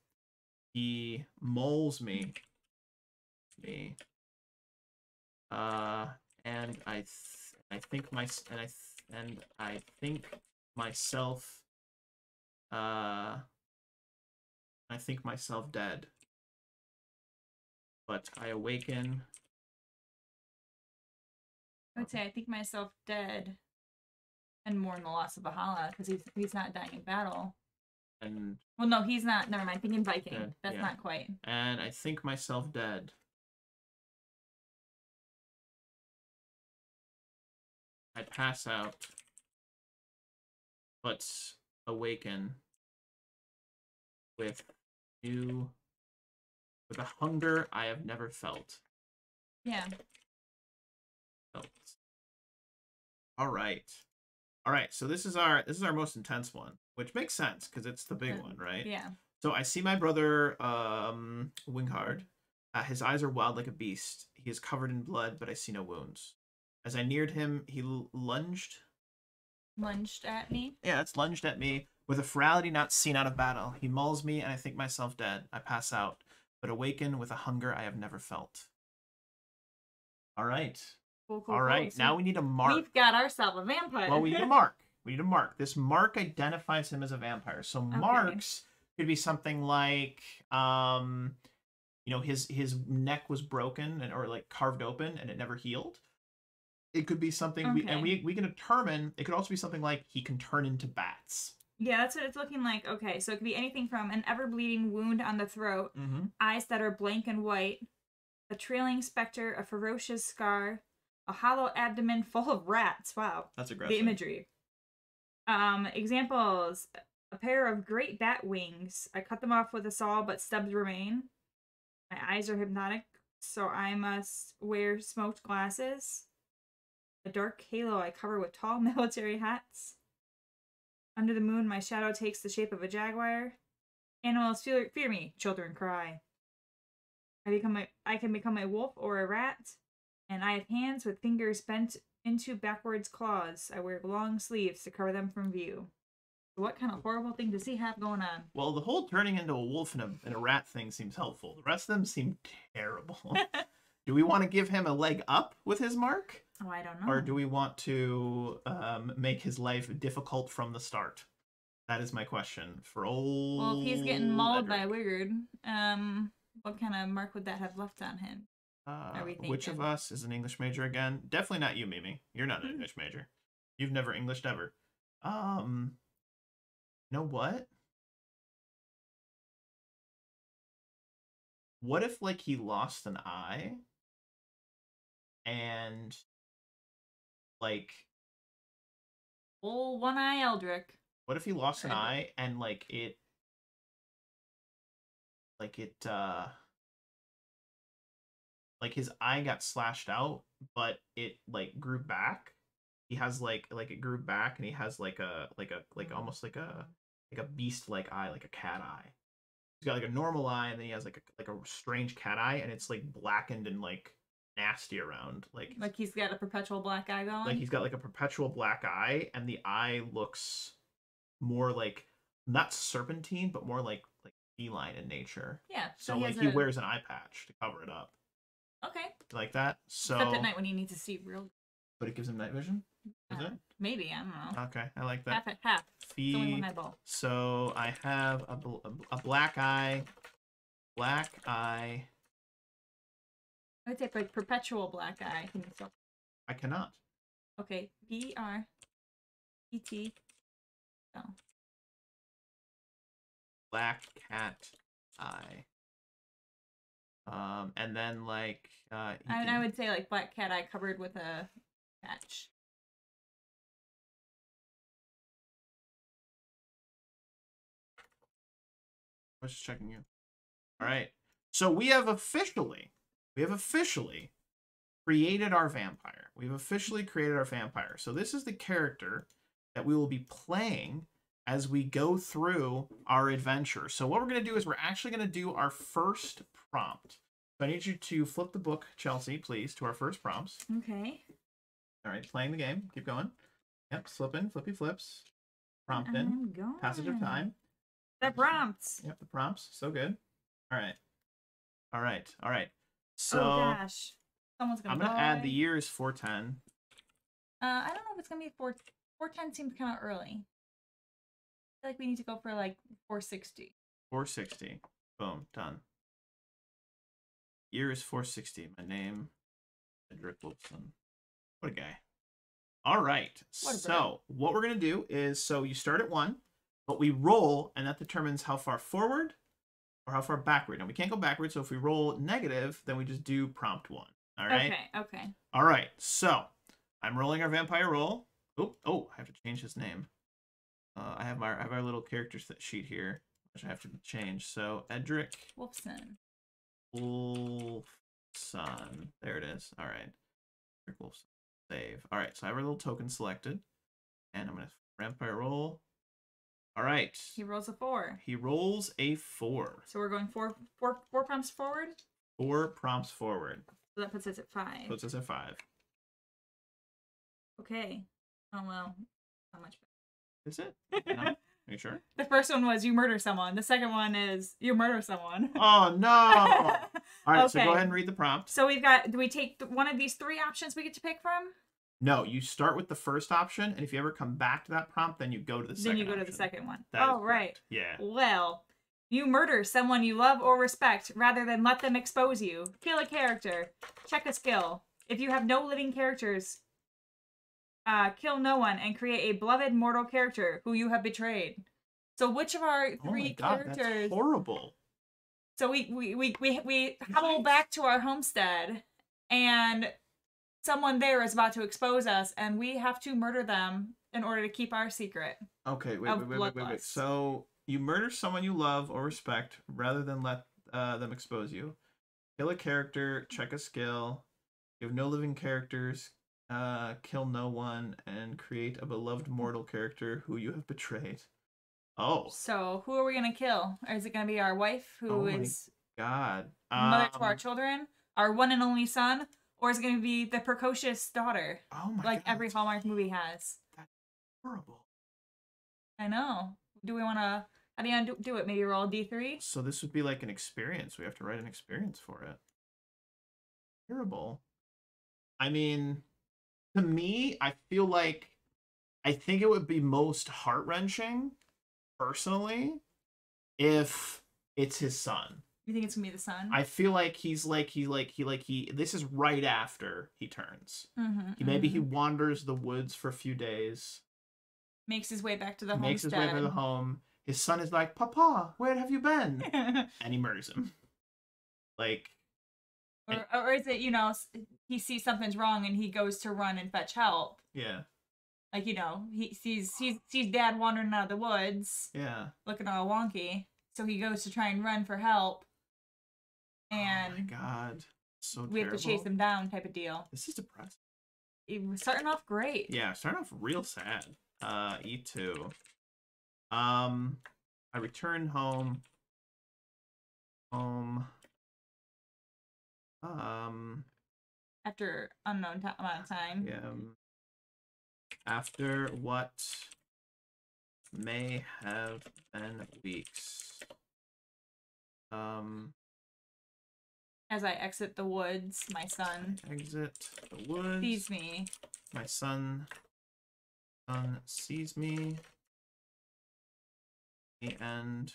He mauls me. Me. Uh, and I, th- I think my, and I, and I think myself. Uh, I think myself dead. But I awaken. I would say I think myself dead, and mourn the loss of Valhalla because he's he's not dying in battle. And Well, no, he's not. Never mind. Thinking Viking. Dead, That's yeah. not quite. and I think myself dead. I pass out, but awaken with new, with a hunger I have never felt. Yeah. felt. All right, all right. So this is our this is our most intense one, which makes sense because it's the big one, right? Yeah. So I see my brother, um, Wingard. Uh, his eyes are wild like a beast. He is covered in blood, but I see no wounds. As I neared him, he l- lunged. Lunged at me. Yeah, it's lunged at me with a ferality not seen out of battle. He mauls me, and I think myself dead. I pass out, but awaken with a hunger I have never felt. All right, Cool, cool, All cool. right, So now we need a mark. We've got ourselves a vampire. Well, we need a mark. We need a mark. This mark identifies him as a vampire. So marks could be something like, um, you know, his his neck was broken and or like carved open and it never healed. It could be something we and we we can determine. It could also be something like he can turn into bats. yeah, that's what it's looking like. Okay, so it could be anything from an ever bleeding wound on the throat, Mm-hmm. eyes that are blank and white, a trailing specter, a ferocious scar, a hollow abdomen full of rats. Wow. That's aggressive. the imagery. Um, examples: a pair of great bat wings. I cut them off with a saw, but stubs remain. My eyes are hypnotic, so I must wear smoked glasses. A dark halo I cover with tall military hats. Under the moon, my shadow takes the shape of a jaguar. Animals fear, fear me, children cry. I become a, I can become a wolf or a rat, and I have hands with fingers bent into backwards claws. I wear long sleeves to cover them from view. What kind of horrible thing does he have going on? Well, the whole turning into a wolf and a, and a rat thing seems helpful. The rest of them seem terrible. do we want to give him a leg up with his mark? Oh, I don't know. Or do we want to um, make his life difficult from the start? That is my question for old. well, if he's getting mauled by a Edric. wizard, um, what kind of mark would that have left on him? Uh, which of us is an English major again? Definitely not you, Mimi. You're not an Mhm. English major. You've never Englished ever. Um, you know what? What if like he lost an eye, and like Oh, one eye Eldrick. What if he lost an eye and like it like it uh like his eye got slashed out, but it like grew back. He has like like it grew back and he has like a like a like mm-hmm. almost like a like a beast like eye, like a cat eye. He's got like a normal eye and then he has like a like a strange cat eye and it's like blackened and like nasty around. Like Like he's got a perpetual black eye going. like he's got like a perpetual black eye and the eye looks more like not serpentine but more like like feline in nature yeah. so, he like he a- wears an eye patch to cover it up Okay. like that so Except at night when you need to see real. but it gives him night vision is uh, it Maybe I don't know. okay i like that half at half. It's only one eyeball. so i have a, bl- a black eye black eye I would say like perpetual black eye. Can you still? i cannot Okay. B R E T. Oh. black cat eye um and then like uh I, I can- would say like black cat eye covered with a patch. I was just checking you. All right. So we have officially, we have officially created our vampire. We've officially created our vampire. So this is the character that we will be playing as we go through our adventure. So what we're going to do is we're actually going to do our first prompt. So I need you to flip the book, Chelsea, please, to our first prompts. Okay. All right, playing the game. Keep going. Yep, slipping, flippy flips. Prompt in. I'm going. Passage of time. The prompts. Yep, the prompts. So good. All right. All right. All right. So oh gosh. Someone's gonna. I'm gonna add the year is 410. Uh, I don't know if it's gonna be four. Four ten seems kind of early. I feel like we need to go for like four sixty. 460. Boom. Done. Year is 460. My name, Edric Wolfson. What a guy. All right. What so what we're gonna do is so you start at one, but we roll, and that determines how far forward or how far backward. Now we can't go backward, so if we roll negative, then we just do prompt one. All right. Okay. Okay. All right, so I'm rolling our vampire roll. Oh, oh, I have to change his name. Uh, I have my I have our little character sheet here, which I have to change. So Edric Wolfson. Wolfson. There it is. All right, Edric Wolfson. Save. All right, so I have our little token selected, and I'm gonna vampire roll. All right, He rolls a four. he rolls a four. So we're going four, four, four prompts forward. Four prompts forward. So that puts us at five. Puts us at five. Okay. Oh well. Not much Better. Is it? No? Are you sure? The first one was you murder someone. The second one is you murder someone. Oh no! All right, so go ahead and read the prompt. so we've got. Do we take one of these three options we get to pick from? No, you start with the first option, and if you ever come back to that prompt, then you go to the second. then you go to the second one. That oh right. Yeah. Well, you murder someone you love or respect rather than let them expose you. Kill a character. Check a skill. If you have no living characters, uh, kill no one and create a beloved mortal character who you have betrayed. So which of our Oh three god, that's characters? horrible. So we we we we, we hobble back to our homestead, and someone there is about to expose us, and we have to murder them in order to keep our secret. Okay, wait, wait, wait, wait, wait, wait. So you murder someone you love or respect rather than let uh, them expose you. Kill a character, check a skill. You have no living characters. Uh, kill no one and create a beloved mortal character who you have betrayed. Oh So who are we gonna kill? Or is it gonna be our wife, Oh who my is God! mother to our Um, children, our one and only son, or is it gonna be the precocious daughter, Oh my like God, every Hallmark movie has? That's horrible. I know. Do we wanna? How do you do it? Maybe roll D three. So this would be like an experience. We have to write an experience for it. Terrible. I mean, to me, I feel like I think it would be most heart wrenching, personally, if it's his son. You think it's gonna be the son? I feel like he's like he like he like he. This is right after he turns. mm-hmm, He, maybe he wanders the woods for a few days, makes his way back to the makes his homestead. way to the home. His son is like, "Papa, where have you been?" and he murders him. Like or, or is it you know he sees something's wrong and he goes to run and fetch help? Yeah, Like you know he sees sees sees dad wandering out of the woods yeah. looking all wonky, so he goes to try and run for help, oh my and god, so we have to chase terrible. him down type of deal. This is depressing. It was starting off great. Yeah, starting off real sad. Uh, E two. Um, I return home. Home. Um, After unknown ti amount of time. yeah. After what may have been weeks. Um, As I exit the woods, my son exit the woods. sees me. My son son sees me and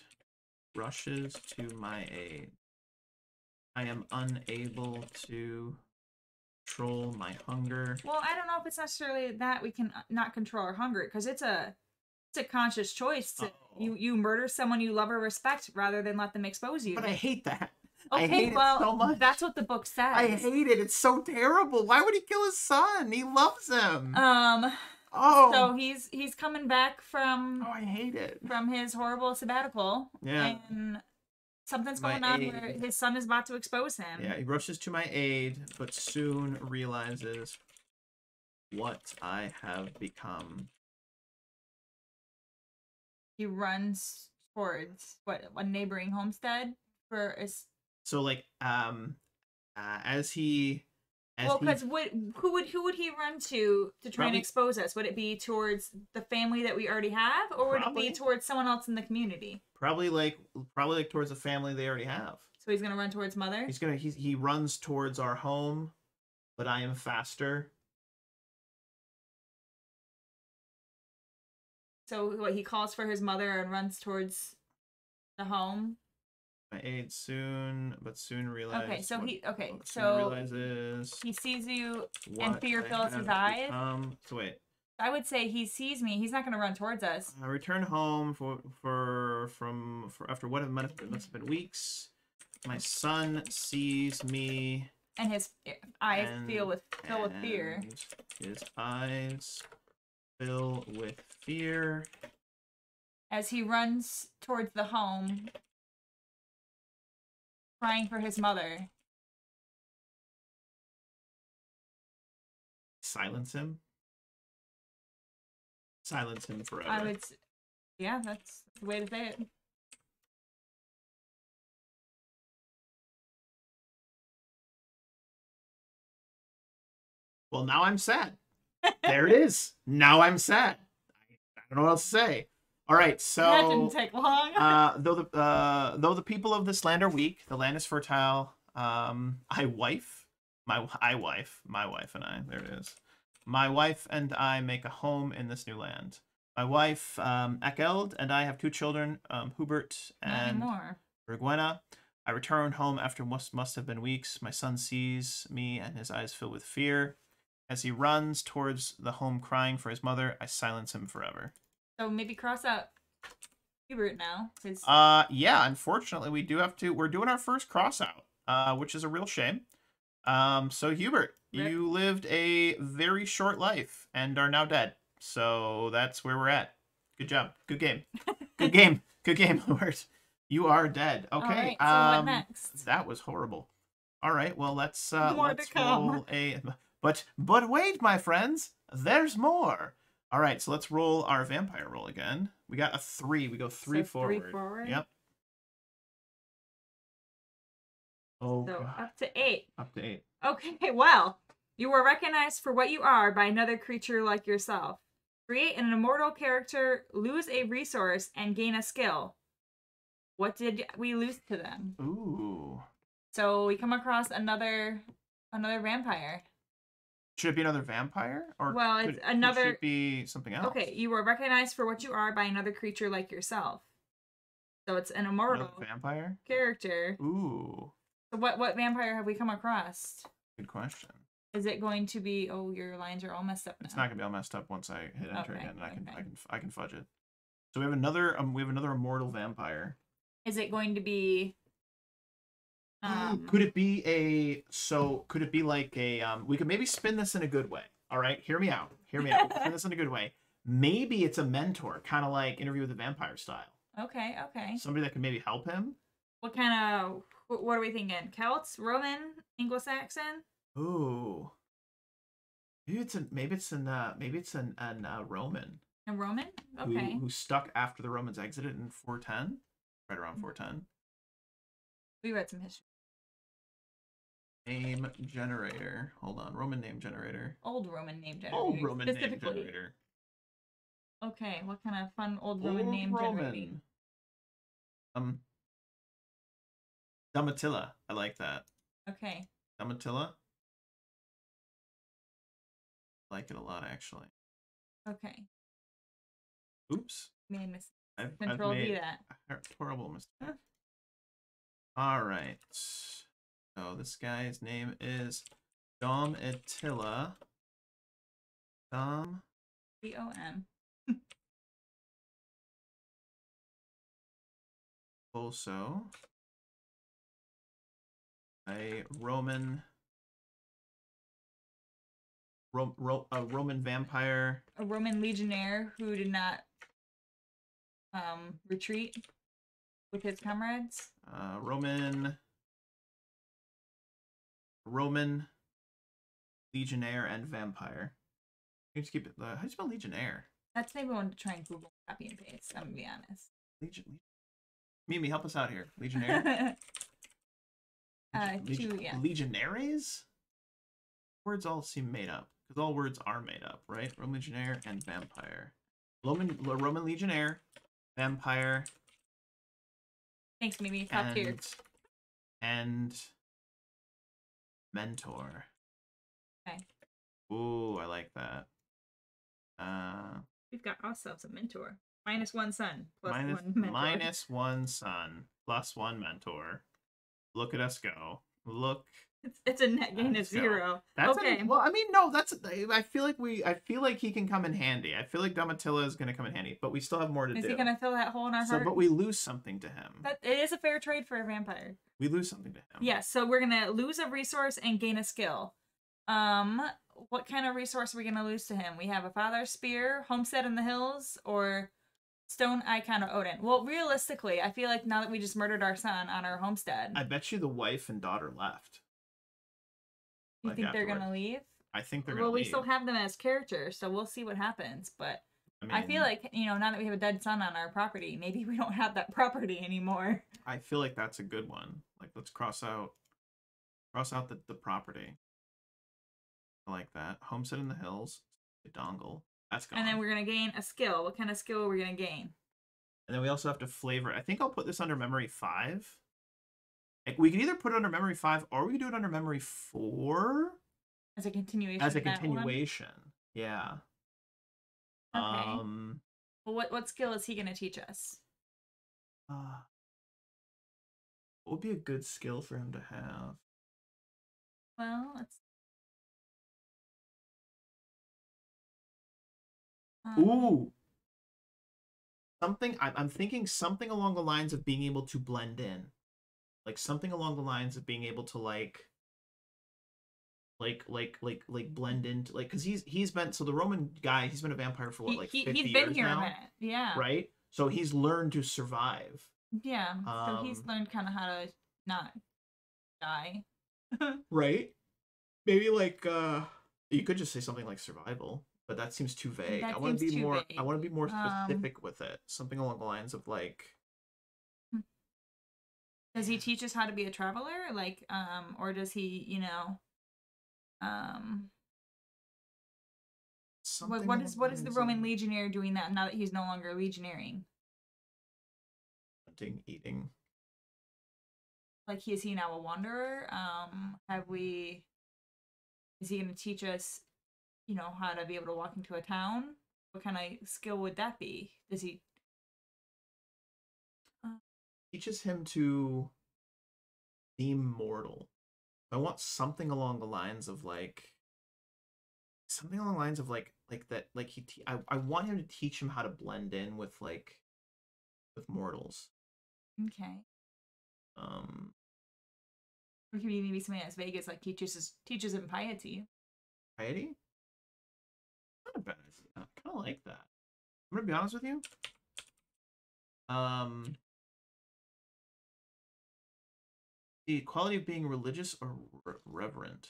rushes to my aid. I am unable to control my hunger. Well, I don't know if it's necessarily that we can uh, not control our hunger because it's a it's a conscious choice to you Oh. you murder someone you love or respect rather than let them expose you. But I hate that. okay, I hate it well, so much. that's what the book says. I hate it. It's so terrible. Why would he kill his son? He loves him. Um, oh, so he's he's coming back from oh, I hate it. from his horrible sabbatical, Yeah. and something's My going on where his son is about to expose him. Yeah, he rushes to my aid, but soon realizes what I have become. He runs towards what a neighboring homestead for a So like um uh, as he as well, he because what who would who would he run to to try and expose us? Would it be towards the family that we already have, or would Probably. it be towards someone else in the community? Probably like probably like towards the family they already have. So he's gonna run towards mother. He's gonna he's, he runs towards our home, but I am faster. So what he calls for his mother and runs towards the home. My aid soon, but soon realizes. Okay, so what- he- okay, so realizes He sees you. and fear fills his eyes? Um, So wait, I would say he sees me. He's not gonna run towards us. I return home for for from for after what must have been, must have been weeks. My son sees me And his eyes and- fill with fill with fear. His eyes fill with fear. as he runs towards the home, crying for his mother. Silence him. Silence him forever. I would, yeah, that's the way to say it. Well, now I'm sad. there it is. Now I'm sad. I, don't know what else to say. All right, so that didn't take long. uh, though the uh, though the people of this land are weak, the land is fertile. Um, I wife, my I wife, my wife and I. There it is. My wife and I make a home in this new land. My wife, um, Ekeld, and I have two children, um, Hubert and anymore. Riguena. I return home after must must have been weeks. My son sees me and his eyes fill with fear. As he runs towards the home crying for his mother, I silence him forever. So maybe cross out Hubert now. 'cause- Uh yeah, unfortunately we do have to we're doing our first cross out, uh, which is a real shame. Um so Hubert, you lived a very short life and are now dead. So that's where we're at. Good job. Good game. Good game. Good game, Hubert. You are dead. Okay. right, so um what next? that was horrible. All right, well let's uh More let's roll a but but wait, my friends, there's more. All right, so let's roll our vampire roll again. We got a three. We go three So forward. Three forward. Yep. Oh, So God. up to eight. up to eight. Okay, well, you were recognized for what you are by another creature like yourself. Create an immortal character, lose a resource, and gain a skill. What did we lose to them? Ooh. So we come across another another vampire. Should it be another vampire, or Well, it's could- another- Should it be something else? Okay, you were recognized for what you are by another creature like yourself. So it's an immortal Another vampire. character. Ooh, So what what vampire have we come across? good question. Is it going to be? Oh, your lines are all messed up now. It's not gonna be all messed up once I hit enter Okay, again, and I can okay. I can I can fudge it. So we have another um we have another immortal vampire. Is it going to be? Um, could it be a so could it be like a um we could maybe spin this in a good way all right hear me out hear me out spin this in a good way maybe it's a mentor kind of like interview with the vampire style Okay, okay. somebody that can maybe help him What kind of wh- what are we thinking? Celts, Roman, Anglo-Saxon? ooh maybe it's a maybe it's an uh maybe it's an, an uh, roman A Roman? who, Okay. who stuck after the romans exited in 410 right around 410 We read some history. name generator hold on roman name generator Old Roman name generator. old roman name generator Okay, what kind of fun old Roman Old name Roman. generating? Um, Domitilla. I like that. Okay. Domitilla. I like it a lot, actually. Okay. Oops. Made mis- I've, I've Control made that. horrible mistake. All right. So this guy's name is Domitilla. Dom D O M. also a Roman Ro- Ro- a Roman vampire. A Roman legionnaire who did not um retreat with his comrades. Uh, Roman Roman legionnaire and vampire. You just keep it. Uh, how do you spell legionnaire? That's maybe one to try and Google copy and paste. I'm gonna be honest. Legion. Mimi, help us out here. Legionnaire. Uh, Legion- two, yeah. Legionaries? Words all seem made up because all words are made up, right? Roman legionnaire and vampire. Roman Roman legionnaire, vampire, Thanks, Mimi. Top and tier. and mentor. Okay. Ooh, I like that. Uh, We've got ourselves a mentor. Minus one son, plus minus, one mentor. minus one son, plus one mentor. Look at us go. Look It's, it's a net gain of go. zero. That's okay. A, well, I mean, no, that's. I feel like we. I feel like he can come in handy. I feel like Domitilla is going to come in handy, but we still have more to Is do. he gonna fill that hole in our so, heart? but we lose something to him. That it is a fair trade for a vampire. we lose something to him. Yes, so we're gonna lose a resource and gain a skill. Um, what kind of resource are we gonna lose to him? We have a father spear, homestead in the hills, or stone icon of Odin. Well, realistically, I feel like now that we just murdered our son on our homestead, I bet you the wife and daughter left. you like think they're gonna leave? I think they're going Well, we leave. still have them as characters, so we'll see what happens. But I, I feel like you know now that we have a dead son on our property, maybe we don't have that property anymore. I feel like that's a good one. Like, let's cross out, cross out the, the property. I like that. Homestead in the hills, a dongle. That's gone. And then we're gonna gain a skill. What kind of skill are we gonna gain? And then we also have to flavor. I think I'll put this under memory five. Like we can either put it under memory five or we can do it under memory four As a continuation. as a continuation. Yeah. Okay. Um Well, what what skill is he going to teach us? uh, what would be a good skill for him to have? Well, let's. Ooh. Something I, I'm thinking something along the lines of being able to blend in, like something along the lines of being able to like, like like like like blend into like because he's he's been so the Roman guy he's been a vampire for what like he, 50 he's years been here now, a minute. Yeah. right? So he's learned to survive, Yeah. so he's Um, learned kind of how to not die. right? Maybe like uh you could just say something like survival, but that seems too vague. I want to be more I want to be more Um, specific with it. Something along the lines of like Does he teach us how to be a traveler? Like, um, or does he, you know, um, what, what is what is the Roman of legionnaire doing that now that he's no longer legionnaring? hunting, eating. Like, he, is he now a wanderer? Um, have we? Is he going to teach us, you know, how to be able to walk into a town? What kind of skill would that be? Does he? teaches him to be mortal. I want something along the lines of like something along the lines of like like that like he te- I, I want him to teach him how to blend in with like with mortals. Okay. Um Or could be maybe something as vague as like teaches teaches him piety. piety? Not a bad idea. I kinda like that. I'm gonna be honest with you. Um the quality of being religious or re- reverent.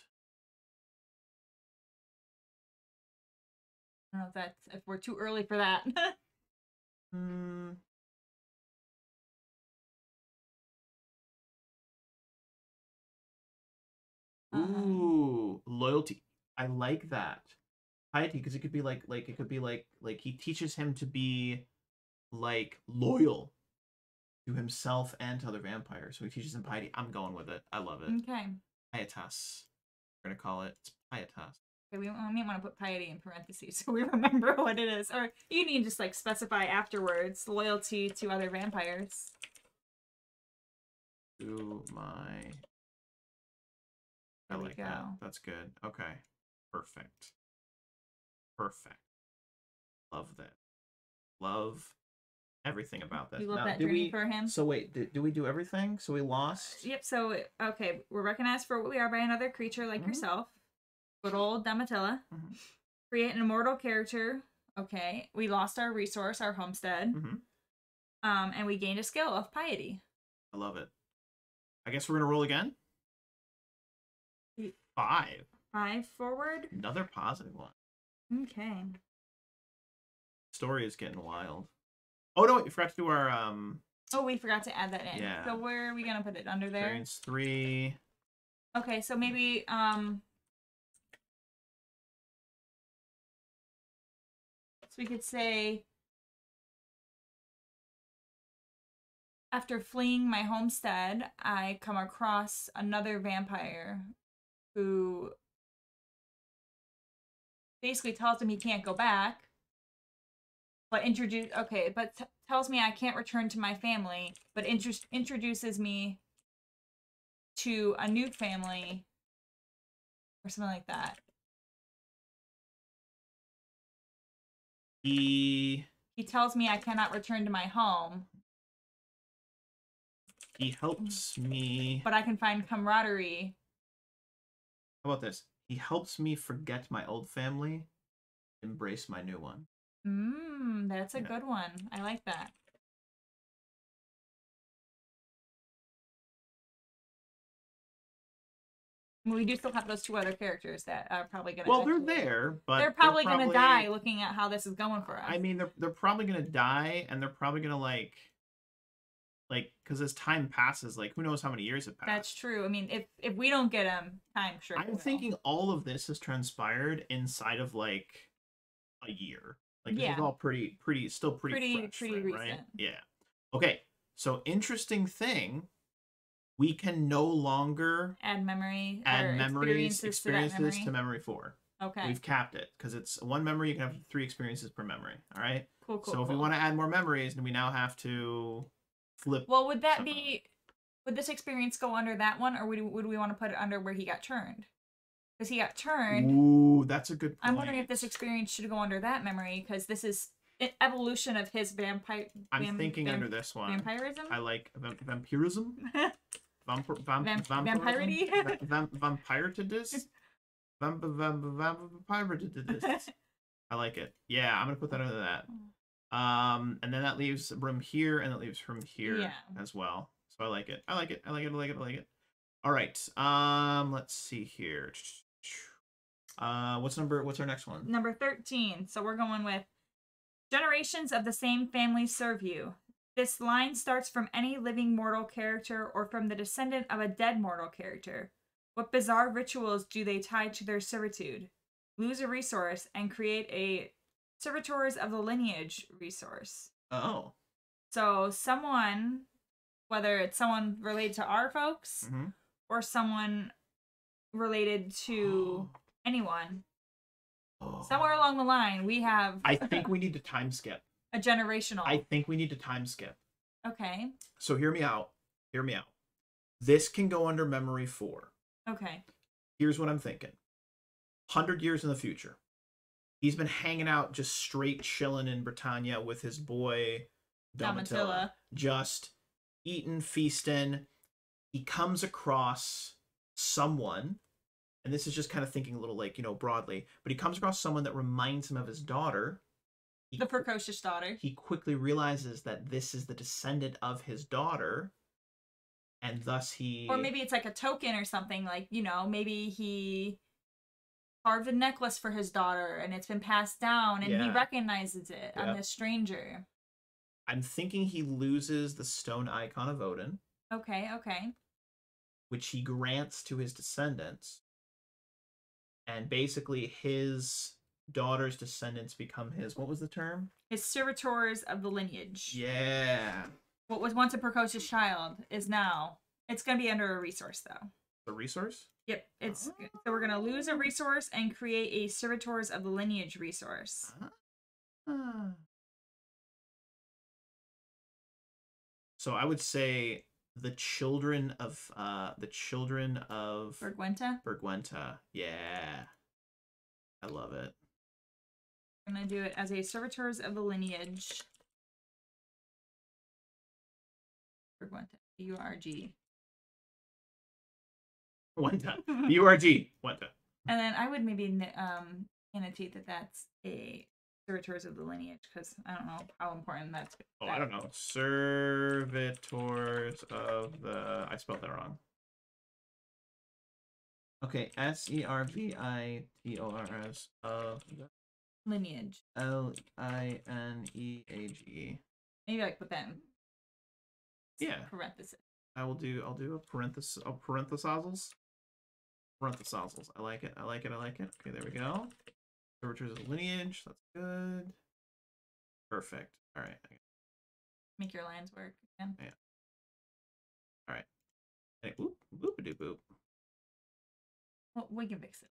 I don't know if that's if we're too early for that. Hmm. Um, Ooh, loyalty. I like that. Piety, because it could be like like it could be like like he teaches him to be like loyal to himself and to other vampires. So he teaches him piety. I'm going with it. I love it. okay. Pietas. We're gonna call it. It's pietas. Okay, we, might want to put piety in parentheses so we remember what it is. Or you can just like specify afterwards loyalty to other vampires. To my. I There like that. go. That's good. Okay. Perfect. Perfect. Love that. Love everything about that. We love Now, that journey we- for him. So wait, did, do we do everything? So we lost. Yep, so okay, we're recognized for what we are by another creature like Mhm. yourself. Good old Domitilla. Mhm. Create an immortal character. Okay. We lost our resource, our homestead. Mhm. Um, and we gained a skill of piety. I love it. I guess we're gonna roll again. Five. Five forward. Another positive one. Okay. Story is getting wild. Oh no, we forgot to do our um Oh, we forgot to add that in. Yeah. So where are we gonna put it? Under there? experience three. Okay, so maybe um so we could say after fleeing my homestead, I come across another vampire who basically tells him he can't go back. But introduce okay, but t- tells me I can't return to my family, but intro- introduces me to a new family or something like that. He He tells me I cannot return to my home, he helps me. but I can find camaraderie. How about this? He helps me forget my old family, embrace my new one. Mmm, that's a Yeah. good one. I like that. We do still have those two other characters that are probably gonna. Well, they're there, but they're probably, gonna die looking at how this is going for us. I mean, they're they're probably gonna die, and they're probably gonna like, like, because as time passes, like, who knows how many years have passed. that's true. I mean, if if we don't get them, time sure. I'm thinking all of this has transpired inside of like a year. Like this Yeah. is all pretty, pretty, still pretty, Pretty- fresh pretty right? recent. Yeah. Okay. So interesting thing, we can no longer Add memory. add memories, experiences, to memory. to memory four. Okay. We've capped it because it's one memory. You can have three experiences per memory. All right. cool. Cool. so if we want to add more memories, then we now have to flip. Well, would that be? Would this experience go under that one, or would would we want to put it under where he got turned? Because he got turned. Ooh, that's a good. Point. I'm wondering if this experience should go under that memory because this is an evolution of his vampire. I'm vam- thinking vam- under this one. vampirism. I like vam- vampirism. Vampir- vamp- Vamp- vampirity? Va- vam- vampiritidus? Vamp- vamp- vamp- vampiritidus. I like it. Yeah, I'm gonna put that under that. Oh. Um, and then that leaves room here, and that leaves room here Yeah. as well. So I like it. I like it. I like it. I like it. I like it. All right. Um, let's see here. Uh, what's number? What's our next one? Number 13. So we're going with generations of the same family serve you. This line starts from any living mortal character or from the descendant of a dead mortal character. What bizarre rituals do they tie to their servitude? Lose a resource and create a servitors of the lineage resource. Oh. So someone, whether it's someone related to our folks hmm or someone related to anyone, somewhere along the line we have I think we need to time skip. a generational. I think we need to time skip. Okay. So hear me out. Hear me out. This can go under memory four. Okay. Here's what I'm thinking. 100 years in the future. He's been hanging out just straight chilling in Britannia with his boy Domitilla. Domitilla. Just eating, feasting. He comes across someone, and this is just kind of thinking a little like, you know, broadly, but he comes across someone that reminds him of his daughter. He The precocious daughter. he quickly realizes that this is the descendant of his daughter and thus he Or maybe it's like a token or something. Like, you know, maybe he carved a necklace for his daughter and it's been passed down and he recognizes it on Yep. this stranger. i'm thinking he loses the stone icon of odin Okay, okay. which he grants to his descendants and basically his daughter's descendants become his what was the term His servitors of the lineage. yeah What was once a precocious child is now. It's going to be under a resource, though. the resource Yep. It's so we're gonna lose a resource and create a servitors of the lineage resource. Ah. so i would say the children of uh the children of For Gwenta, Bergwenta. Yeah. I love it. we're gonna do it as a servitors of the lineage. For Gwenta, U R G. Wenta. URG. Wenta. And then I would maybe um annotate that that's a servitors of the lineage because I don't know how important that's. Oh, I don't know. Servitors of the. I spelled that wrong. Okay. S E R V I T O R S of the Lineage. L I N E A G. Maybe like put that in Yeah. parenthesis. I will do. I'll do a parenthesis. A parenthesizals. Parenthesizals. I like it. I like it. I like it. Okay, there we go. Of the lineage. That's good. Perfect. All right. Make your lines work. again. Hey, boop, boop, boop. Well, we can fix it.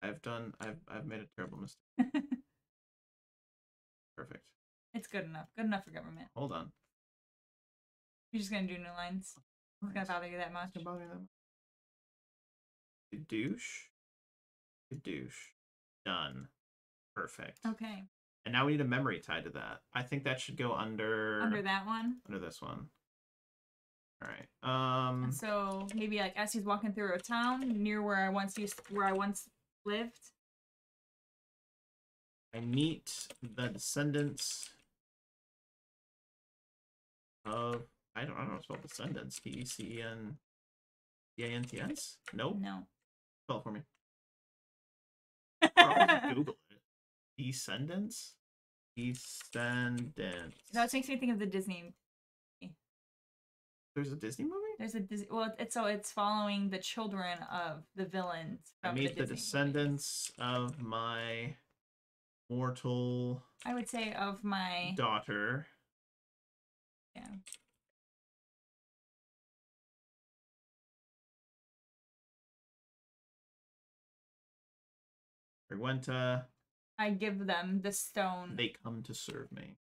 I've done. I've I've made a terrible mistake. Perfect. it's good enough. Good enough for government. Hold on. You're just gonna do new lines. It's gonna bother you that much. It's gonna bother them. Douche. Douche. Done. Perfect. Okay. And now we need a memory tied to that. I think that should go under Under that one. under this one. All right. Um. So maybe like as he's walking through a town near where I once used where I once lived. I meet the descendants of I don't I don't know spell descendants. D E C E N D A N T S? Nope. No. Spell it for me. Google it. Descendants? Descendants. No, it makes me think of the Disney. There's a Disney movie? There's a Disney. Well, it's so it's following the children of the villains I meet the, movie. descendants of my mortal I would say of my daughter. yeah. Rwenta, I give them the stone. they come to serve me.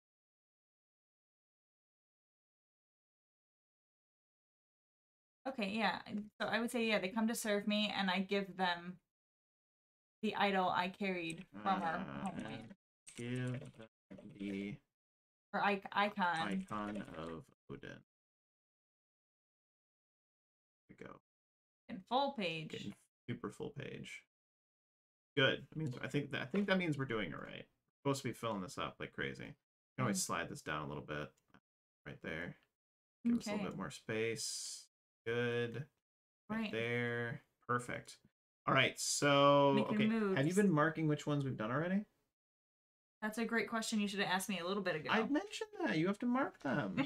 Okay, yeah. So I would say yeah, they come to serve me, and I give them the idol I carried from our Uh, homeland Give the or I- icon. icon of Odin. Here we go. in full page. Getting super full page. Good. That means I think that I think that means we're doing it right. We're supposed to be filling this up like crazy. can always mm. slide this down a little bit. Right there. Give us a little bit more space. Good. Right, Right. there. Perfect. All right. So Making okay. Have you been marking which ones we've done already? That's a great question. You should have asked me a little bit ago. I mentioned that. You have to mark them.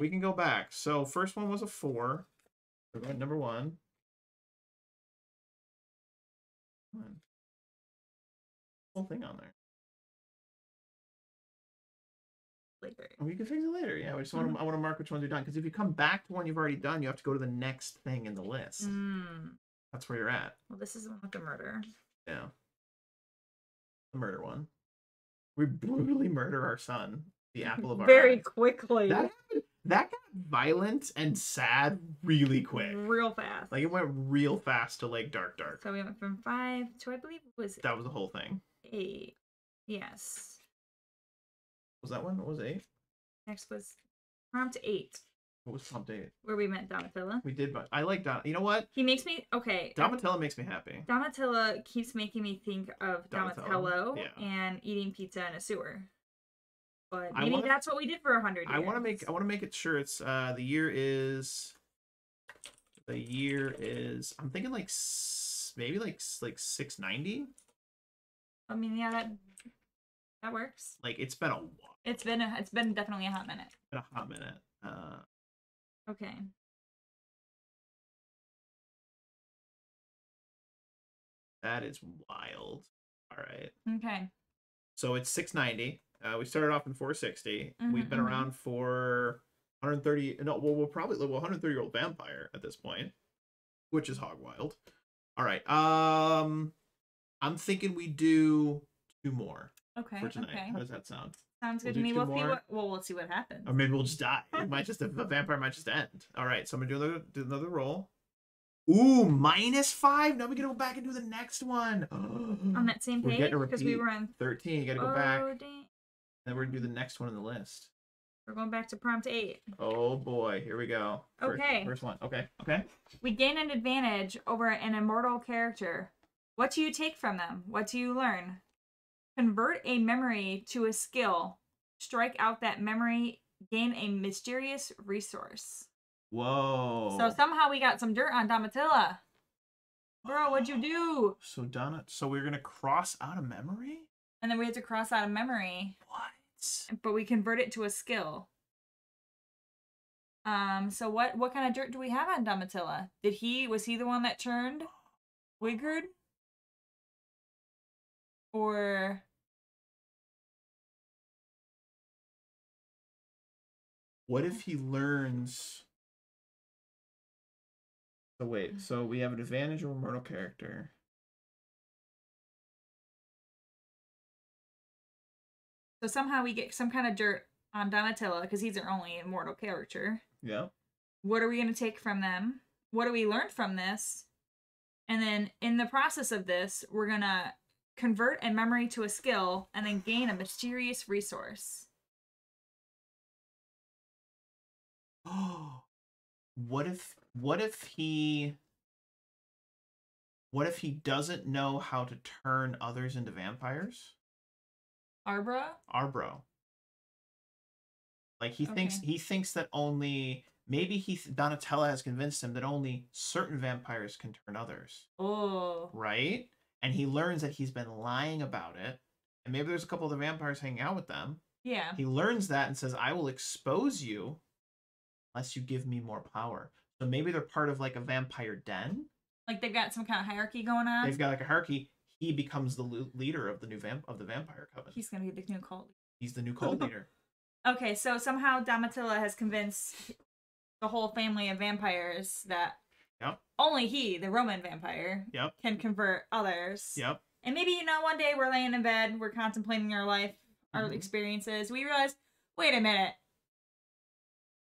we can go back. So first one was a four. We're going number one. Come on. Whole thing on there. Later. We can fix it later. Yeah, we just want to. I want to mark which ones you've done because if you come back to one you've already done, you have to go to the next thing in the list. Mm. That's where you're at. Well, this is with the murder. Yeah. The murder one. We brutally murder our son, the apple of our Very eye. quickly. That that got violent and sad really quick. Real fast. Like it went real fast to like dark dark. so we went from five to I believe it was That was the whole thing. Eight. Yes. Was that one? What was eight? Next was prompt eight, What was prompt eight? where we met Donatilla. We did, but I like Don. You know what? He makes me okay. Donatella makes me happy. Donatilla keeps making me think of Donatello, yeah. and eating pizza in a sewer. But maybe wanna- that's what we did for a hundred years. I want to make. I want to make it sure it's. uh The year is. The year is. I'm thinking like maybe like like six ninety. I mean, yeah, that that works. Like it's been a while. It's been a, it's been definitely a hot minute. Been a hot minute. Uh, Okay. that is wild. All right. Okay. So it's 690. Uh, we started off in 460. We've Mhm, been mhm. around for 130. No, well, we're probably well, 130 year old vampire at this point, which is hog wild. All right. Um, I'm thinking we do two more Okay. for tonight. Okay. How does that sound? Sounds We'll good to me. We'll see what. Well, we'll see what happens. Or maybe we'll just die. It might just the vampire might just end. All right. So I'm gonna do another do another roll. Ooh, minus five. Now we can go back and do the next one. On that same page because we were on. 13. You gotta go oh back. dang! Then we're gonna do the next one in the list. We're going back to prompt eight. Oh boy, here we go. First- Okay. First one. Okay. Okay. We gain an advantage over an immortal character. What do you take from them? What do you learn? Convert a memory to a skill. Strike out that memory. Gain a mysterious resource. Whoa. So somehow we got some dirt on Domitilla. Bro, what'd you do? So Donna, so we're gonna cross out a memory? And then we had to cross out a memory, What? but we convert it to a skill. Um, so what what kind of dirt do we have on Domitilla? Did he was he the one that turned Wigard? Or What if he learns? So wait, mm-hmm. so we have an advantage over mortal character. so somehow we get some kind of dirt on Domitilla because he's our only immortal character. Yeah. What are we going to take from them? What do we learn from this? And then in the process of this, we're going to convert a memory to a skill and then gain a mysterious resource. Oh. What if what if he what if he doesn't know how to turn others into vampires? Arbro? Arbro. Like he thinks he thinks that only maybe he Donatella has convinced him that only certain vampires can turn others, Oh. right? And he learns that he's been lying about it. And maybe there's a couple of the vampires hanging out with them. Yeah. He learns that and says, "I will expose you unless you give me more power." So maybe they're part of like a vampire den. Like they've got some kind of hierarchy going on. They've got like a hierarchy. he becomes the leader of the new vamp of the vampire coven. He's gonna be the new cult. He's the new cult leader. Okay, so somehow Domitilla has convinced the whole family of vampires that Yep. only he, the Roman vampire, Yep. can convert others. Yep. And maybe, you know, one day we're laying in bed, we're contemplating our life, our Mhm. experiences. We realize, wait a minute,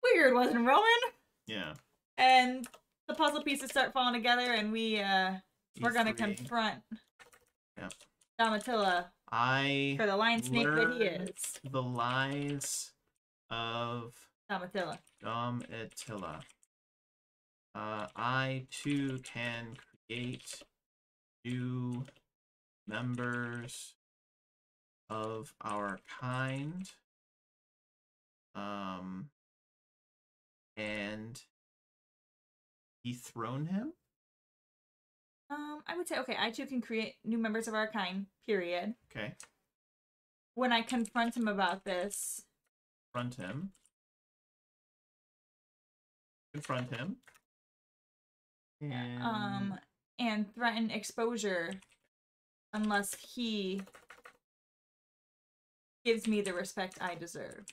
Weird wasn't Roman, Yeah. and the puzzle pieces start falling together, and we uh we're gonna confront Yep. Domitilla I for the lion snake that he is. the lies of Domitilla. Dom Attila. Uh, I too can create new members of our kind. Um, and dethrone him. Um, I would say okay. I too can create new members of our kind. Period. Okay, When I confront him about this, confront him. Confront him. And um, and threaten exposure unless he gives me the respect I deserve.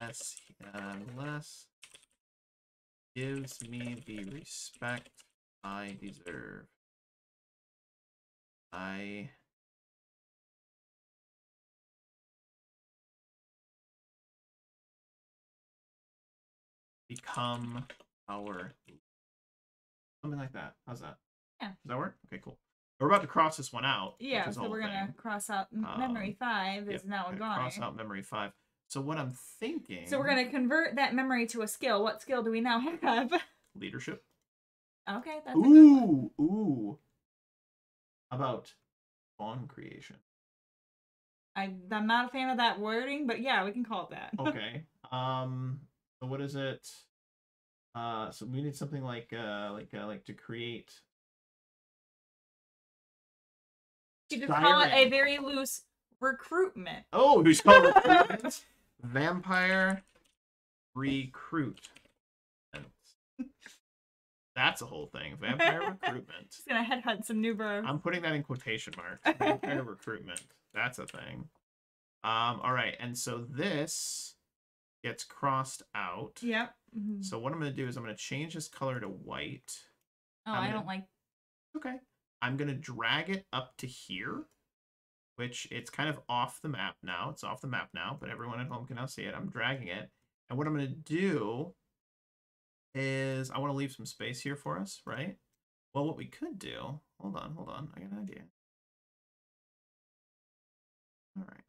Unless, unless gives me the respect I deserve. I become our something like that. How's that? Yeah. Does that work? Okay, cool. We're about to cross this one out. Yeah, so we're gonna thing. cross out memory Um, five is Yep, now goner. Cross out memory five. So what I'm thinking. So we're gonna convert that memory to a skill. What skill do we now have? leadership. okay, that's a good one. Ooh, ooh. About spawn creation? I, I'm not a fan of that wording, but yeah, we can call it that. Okay. um. So what is it? Uh. So we need something like uh like uh, like to create. you just call it a very loose recruitment. Oh, who's called recruitment? Vampire recruit. That's a whole thing. Vampire recruitment. Just gonna headhunt some new bros. I'm putting that in quotation marks. Vampire recruitment. That's a thing. Um, all right, and so this gets crossed out. Yep. Mhm. So what I'm gonna do is I'm gonna change this color to white. Oh, I'm I gonna- don't like. Okay. I'm gonna drag it up to here, which it's kind of off the map now. It's off the map now, but everyone at home can now see it. I'm dragging it. And what I'm gonna do is I want to leave some space here for us, right? Well, what we could do, hold on, hold on, I got an idea. All right.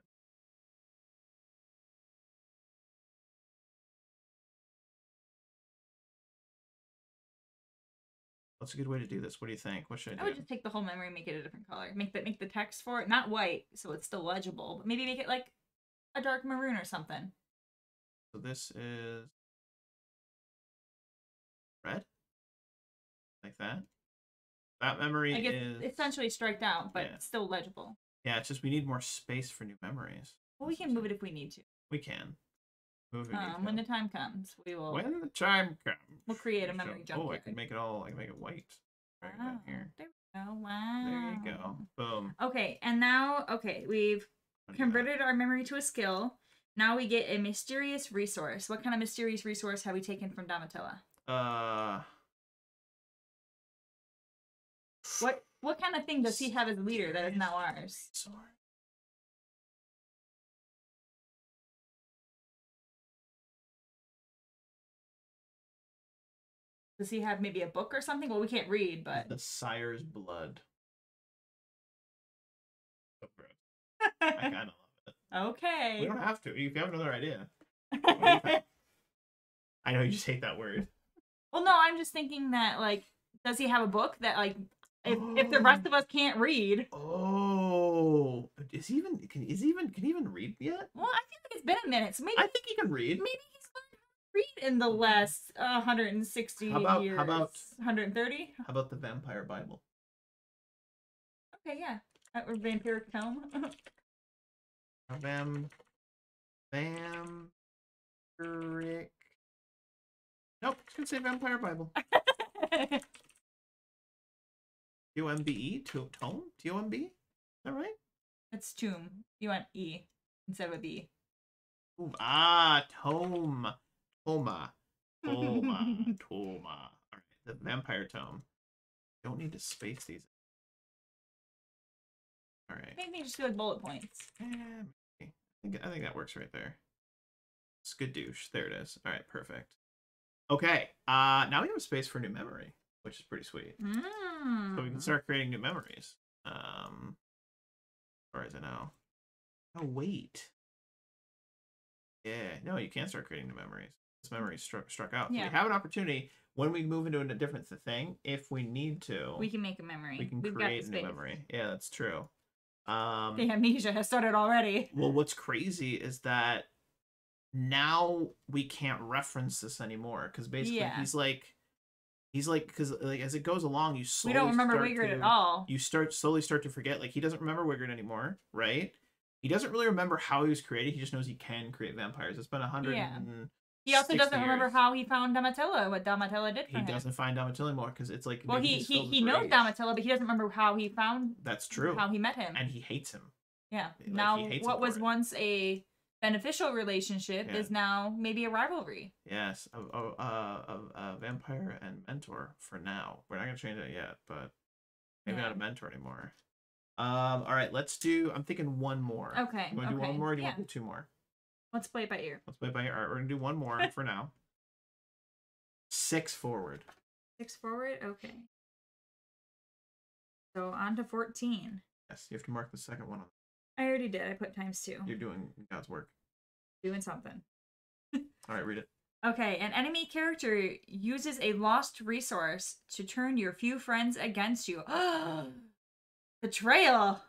What's a good way to do this? What do you think? What should I do? I would just take the whole memory, and make it a different color. Make the make the text for it not white, so it's still legible, but maybe make it like a dark maroon or something. So this is red, like that. That memory Like is essentially striked out, but Yeah. still legible. yeah. It's just we need more space for new memories. Well, we can move it if we need to. We can move it. Um, when the time comes, we will. when the time comes, We'll create a memory shall- Oh, I can make it all. I can make it white. Drag it down here. There we go. Wow. There you go. Boom. Okay, and now okay, we've What do you got? converted our memory to a skill. Now we get a mysterious resource. What kind of mysterious resource have we taken from Domitilla? Uh, What what kind of thing does he have as leader that is now ours? sorry. Does he have maybe a book or something? Well, we can't read, but The sire's blood. So gross. I kind of love it. We don't have to. If you have another idea. What do you think? I know you just hate that word. well, no, I'm just thinking that like, does he have a book that like, if if the rest of oh. us can't read? Oh, is he even can is he even can he even read yet? Well, I feel like it's been a minute, so maybe I think he can read. maybe he's learned how to read in the last uh, 160 How about- how years. about- 130? How about the Vampire Bible? Okay, yeah. Or vampiric tome. Vam Vampiric. Nope, it's gonna say Vampire Bible. T O M B E. To- Tome. T O M B. Is that right? It's tomb. You want E instead of a B. Ooh, ah, tome. Toma. Toma. Toma. All right. The vampire tome. Don't need to space these. All right. Maybe just do like bullet points. Eh, maybe. I think I think that works right there. Skadoosh. There it is. All right, perfect. Okay. Uh now we have a space for new memory, which is pretty sweet. Mm. So we can start creating new memories. Um as far as I know. Oh wait. Yeah, no, you can't start creating new memories. This memory struck struck out. So we have an opportunity when we move into a different thing, if we need to, We can make a memory. we can We've create got a new memory. Yeah, that's true. Um The amnesia has started already. well, what's crazy is that now we can't reference this anymore because basically Yeah. he's like, he's like, because like as it goes along, you We slowly don't remember start to, at all. You start slowly start to forget. Like he doesn't remember Wigard anymore, right? He doesn't really remember how he was created. He just knows he can create vampires. It's been a hundred. Yeah. He also 60 doesn't remember how he found Domitilla, what Domitilla did for He him. doesn't find Domitilla anymore because it's like well, he he, he knows rage. But he doesn't remember how he found That's true, how he met him. and he hates him. yeah. like, he now, what was it. once a beneficial relationship Yeah. is now maybe a rivalry. Yes, a, a, a, a, vampire and mentor for now. We're not gonna change that yet, but maybe not a mentor anymore. Um. All right, let's do. I'm thinking one more. Okay. You want to okay. do one more? Or do you yeah. want to do two more? Let's play it by ear. Let's play it by ear. All right, we're gonna do one more for now. Six forward. Six forward. Okay. So on to fourteen. Yes, you have to mark the second one. On. I already did. I put times two. You're doing God's work. Doing something. All right, read it. Okay, an enemy character uses a lost resource to turn your few friends against you. Betrayal.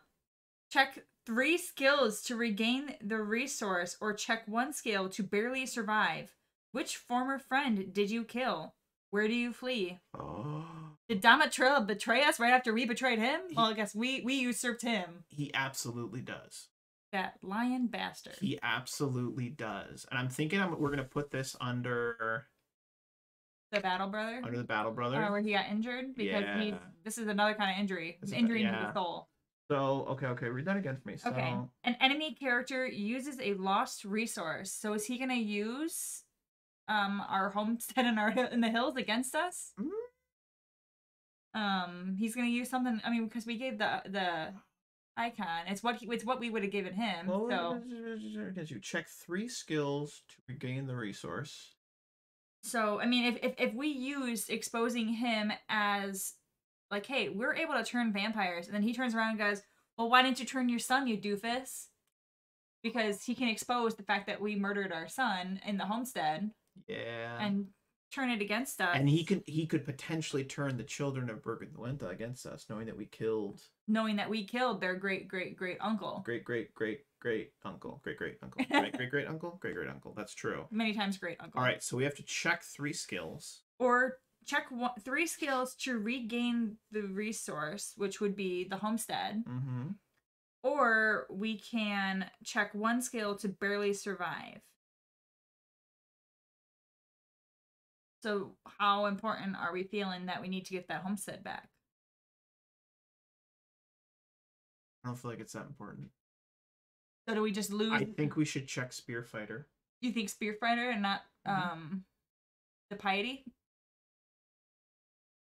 Check three skills to regain the resource, or check one skill to barely survive. Which former friend did you kill? Where do you flee? Oh, Did Damatril betray us right after we betrayed him? He- Well, I guess we we usurped him. he absolutely does. That lion bastard. He absolutely does. And I'm thinking I'm, we're gonna put this under the battle brother. under the battle brother. Uh, where he got injured because Yeah. this is another kind of injury. It's is a- injury to the soul. So okay, okay, read that again for me. So Okay. An enemy character uses a lost resource. So is he gonna use um our homestead in our in the hills against us? Mm. Um, he's gonna use something. I mean, because we gave the the icon. It's what he, it's what we would have given him. Well, so as you check three skills to regain the resource. so I mean, if if if we used exposing him as like, hey, we're able to turn vampires, and then he turns around and goes, well, why didn't you turn your son, you doofus? Because he can expose the fact that we murdered our son in the homestead. Yeah. and turn it against us. And he could he could potentially turn the children of Bergenwenta against us, knowing that we killed knowing that we killed their great great great uncle great great great great uncle, great great uncle, great great great uncle, great great uncle. That's true. many times great uncle. All right, so we have to check three skills. Or check one, three skills to regain the resource, which would be the homestead. Mm-hmm. Or we can check one skill to barely survive. So, how important are we feeling that we need to get that homestead back? I don't feel like it's that important. So, do we just lose? I think we should check spear fighter. you think spear fighter and not Mhm. um the piety?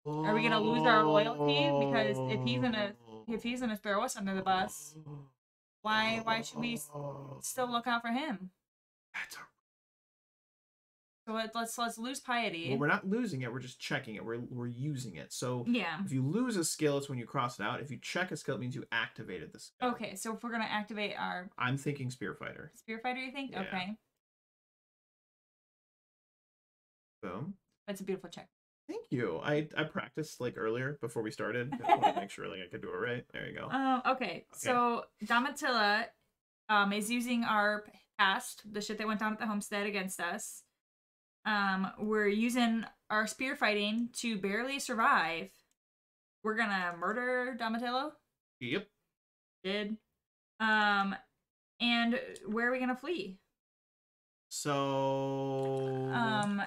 Are we gonna lose our loyalty? Because if he's gonna- If he's gonna throw us under the bus, why why should we still look out for him? That's a, So let, let's let's lose piety. well, we're not losing it. We're just checking it. We're we're using it. So yeah. if you lose a skill, it's when you cross it out. If you check a skill, it means you activated the skill. Okay, so if we're gonna activate our I'm thinking spear fighter. spear fighter, you think? Yeah. Okay, Boom. that's a beautiful check. Thank you. I I practiced like earlier before we started. I wanted to make sure like I could do it right. There you go. Um. Okay. So Domitilla, um, is using our past, the shit that went down at the homestead against us. Um, we're using our spear fighting to barely survive. We're gonna murder Damatello. Yep. Did. Um, and where are we gonna flee? So Um,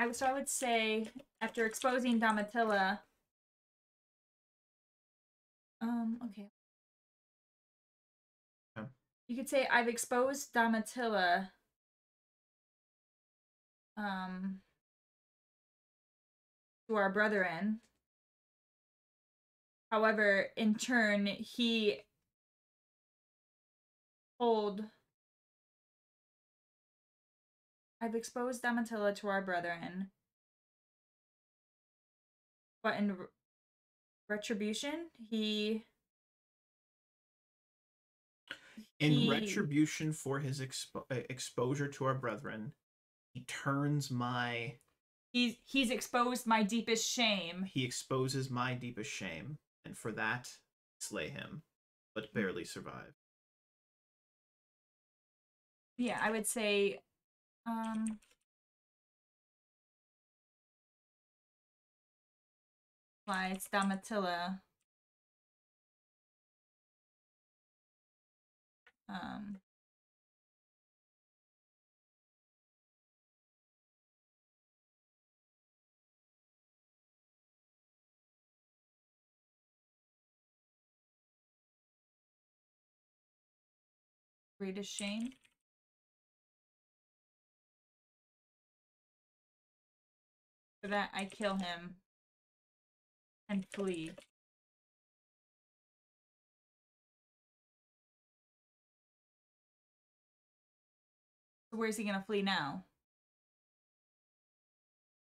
I so I would say after exposing Domitilla, Um, okay. Yeah. You could say I've exposed Domitilla um to our brethren. However, in turn, he told I've exposed Domitilla to our brethren. But in re- retribution, he In He- retribution for his expo- uh, exposure to our brethren, he turns my he's he's exposed my deepest shame. he exposes my deepest shame, and for that slay him, but barely survive. Yeah, I would say um why it's Domitilla. Um greatest shame. For that I kill him and flee. So where's he gonna flee now?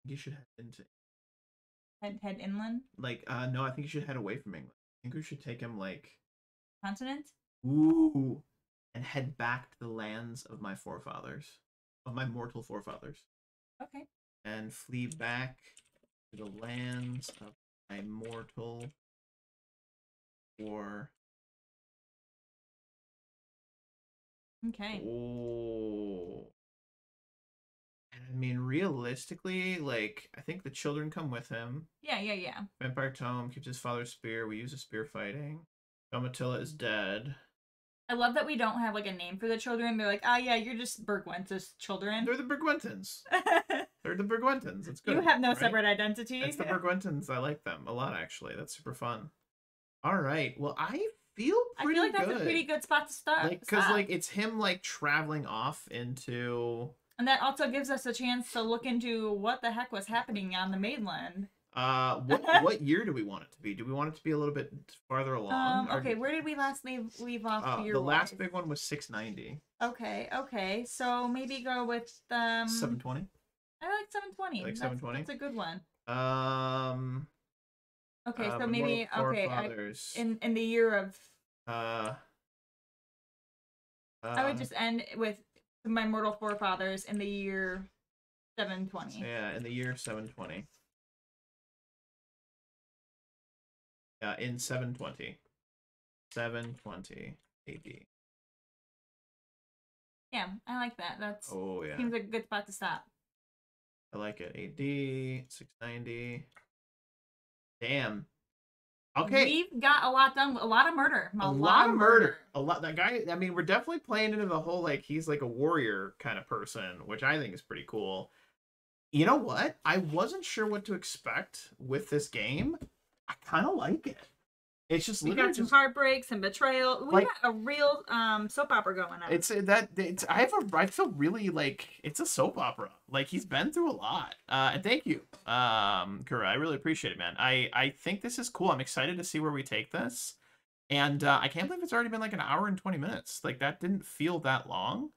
You should head into Head head inland? like uh no, I think you should head away from England. I think we should take him like Continent? ooh and head back to the lands of my forefathers, of my mortal forefathers. Okay. And flee back to the lands of my mortal or Okay. oh I mean realistically like I think the children come with him Yeah, yeah, yeah. Vampire Tome keeps his father's spear we use a spear fighting Domitilla is dead I love that we don't have like a name for the children. They're like, ah, yeah, you're just Bergwentis children. they're the Bergwentons they're the Bergwentons it's good you have no right? separate identity. It's the Bergwentons. I like them a lot, actually. That's super fun. All right. Well, I feel I pretty feel like that's good. a pretty good spot to start. Because stop. like it's him like traveling off into and that also gives us a chance to look into what the heck was happening on the mainland. uh what what year do we want it to be? Do we want it to be a little bit farther along? Um, okay, do- where did we last leave leave off uh, the last wise? big one was 690. Okay, okay. So maybe go with um 720. I like 720. like 720? That's a good one. Um Okay, uh, so maybe okay, I, in in the year of uh I would um, just end with my mortal forefathers in the year 720. Yeah, in the year 720. Yeah, in 720. 720 AD. Yeah, I like that. That's Oh, yeah. seems like a good spot to stop. I like it. AD, 690. Damn. Okay. We've got a lot done. A lot of murder. a lot of murder. A lot. That guy, I mean, we're definitely playing into the whole, like, he's like a warrior kind of person, which I think is pretty cool. You know what? I wasn't sure what to expect with this game. I kind of like it. It's just We got some just heartbreaks and betrayal. We Like- got a real um soap opera going on. It's uh, that it's I have a I feel really like it's a soap opera. Like he's been through a lot. Uh and thank you. Um Kura, I really appreciate it, man. I I think this is cool. I'm excited to see where we take this. And uh I can't believe it's already been like an hour and 20 minutes. Like that didn't feel that long.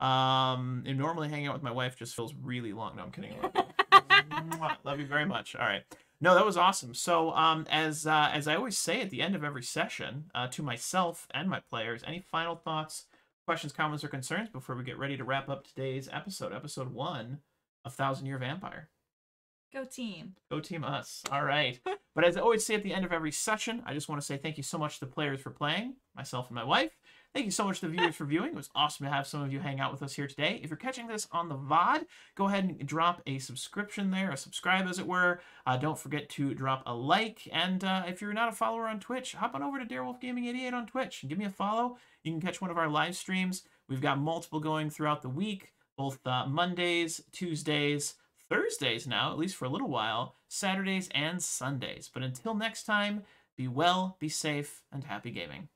Um and normally hanging out with my wife just feels really long. No, I'm kidding. Love you. Love you very much. All right. No, that was awesome. So, um, as uh, as I always say at the end of every session, uh, to myself and my players, any final thoughts, questions, comments, or concerns before we get ready to wrap up today's episode, episode one of Thousand Year Vampire. Go team. Go team us. All right. but as I always say at the end of every session, I just want to say thank you so much to the players for playing, myself and my wife. Thank you so much to the viewers for viewing. It was awesome to have some of you hang out with us here today. If you're catching this on the VOD, go ahead and drop a subscription there, a subscribe as it were. Uh, don't forget to drop a like. And uh, if you're not a follower on Twitch, hop on over to DerWolf Gaming 88 on Twitch and give me a follow. You can catch one of our live streams. We've got multiple going throughout the week, both uh, Mondays, Tuesdays, Thursdays now, at least for a little while, Saturdays and Sundays. But until next time, Be well, be safe, and happy gaming.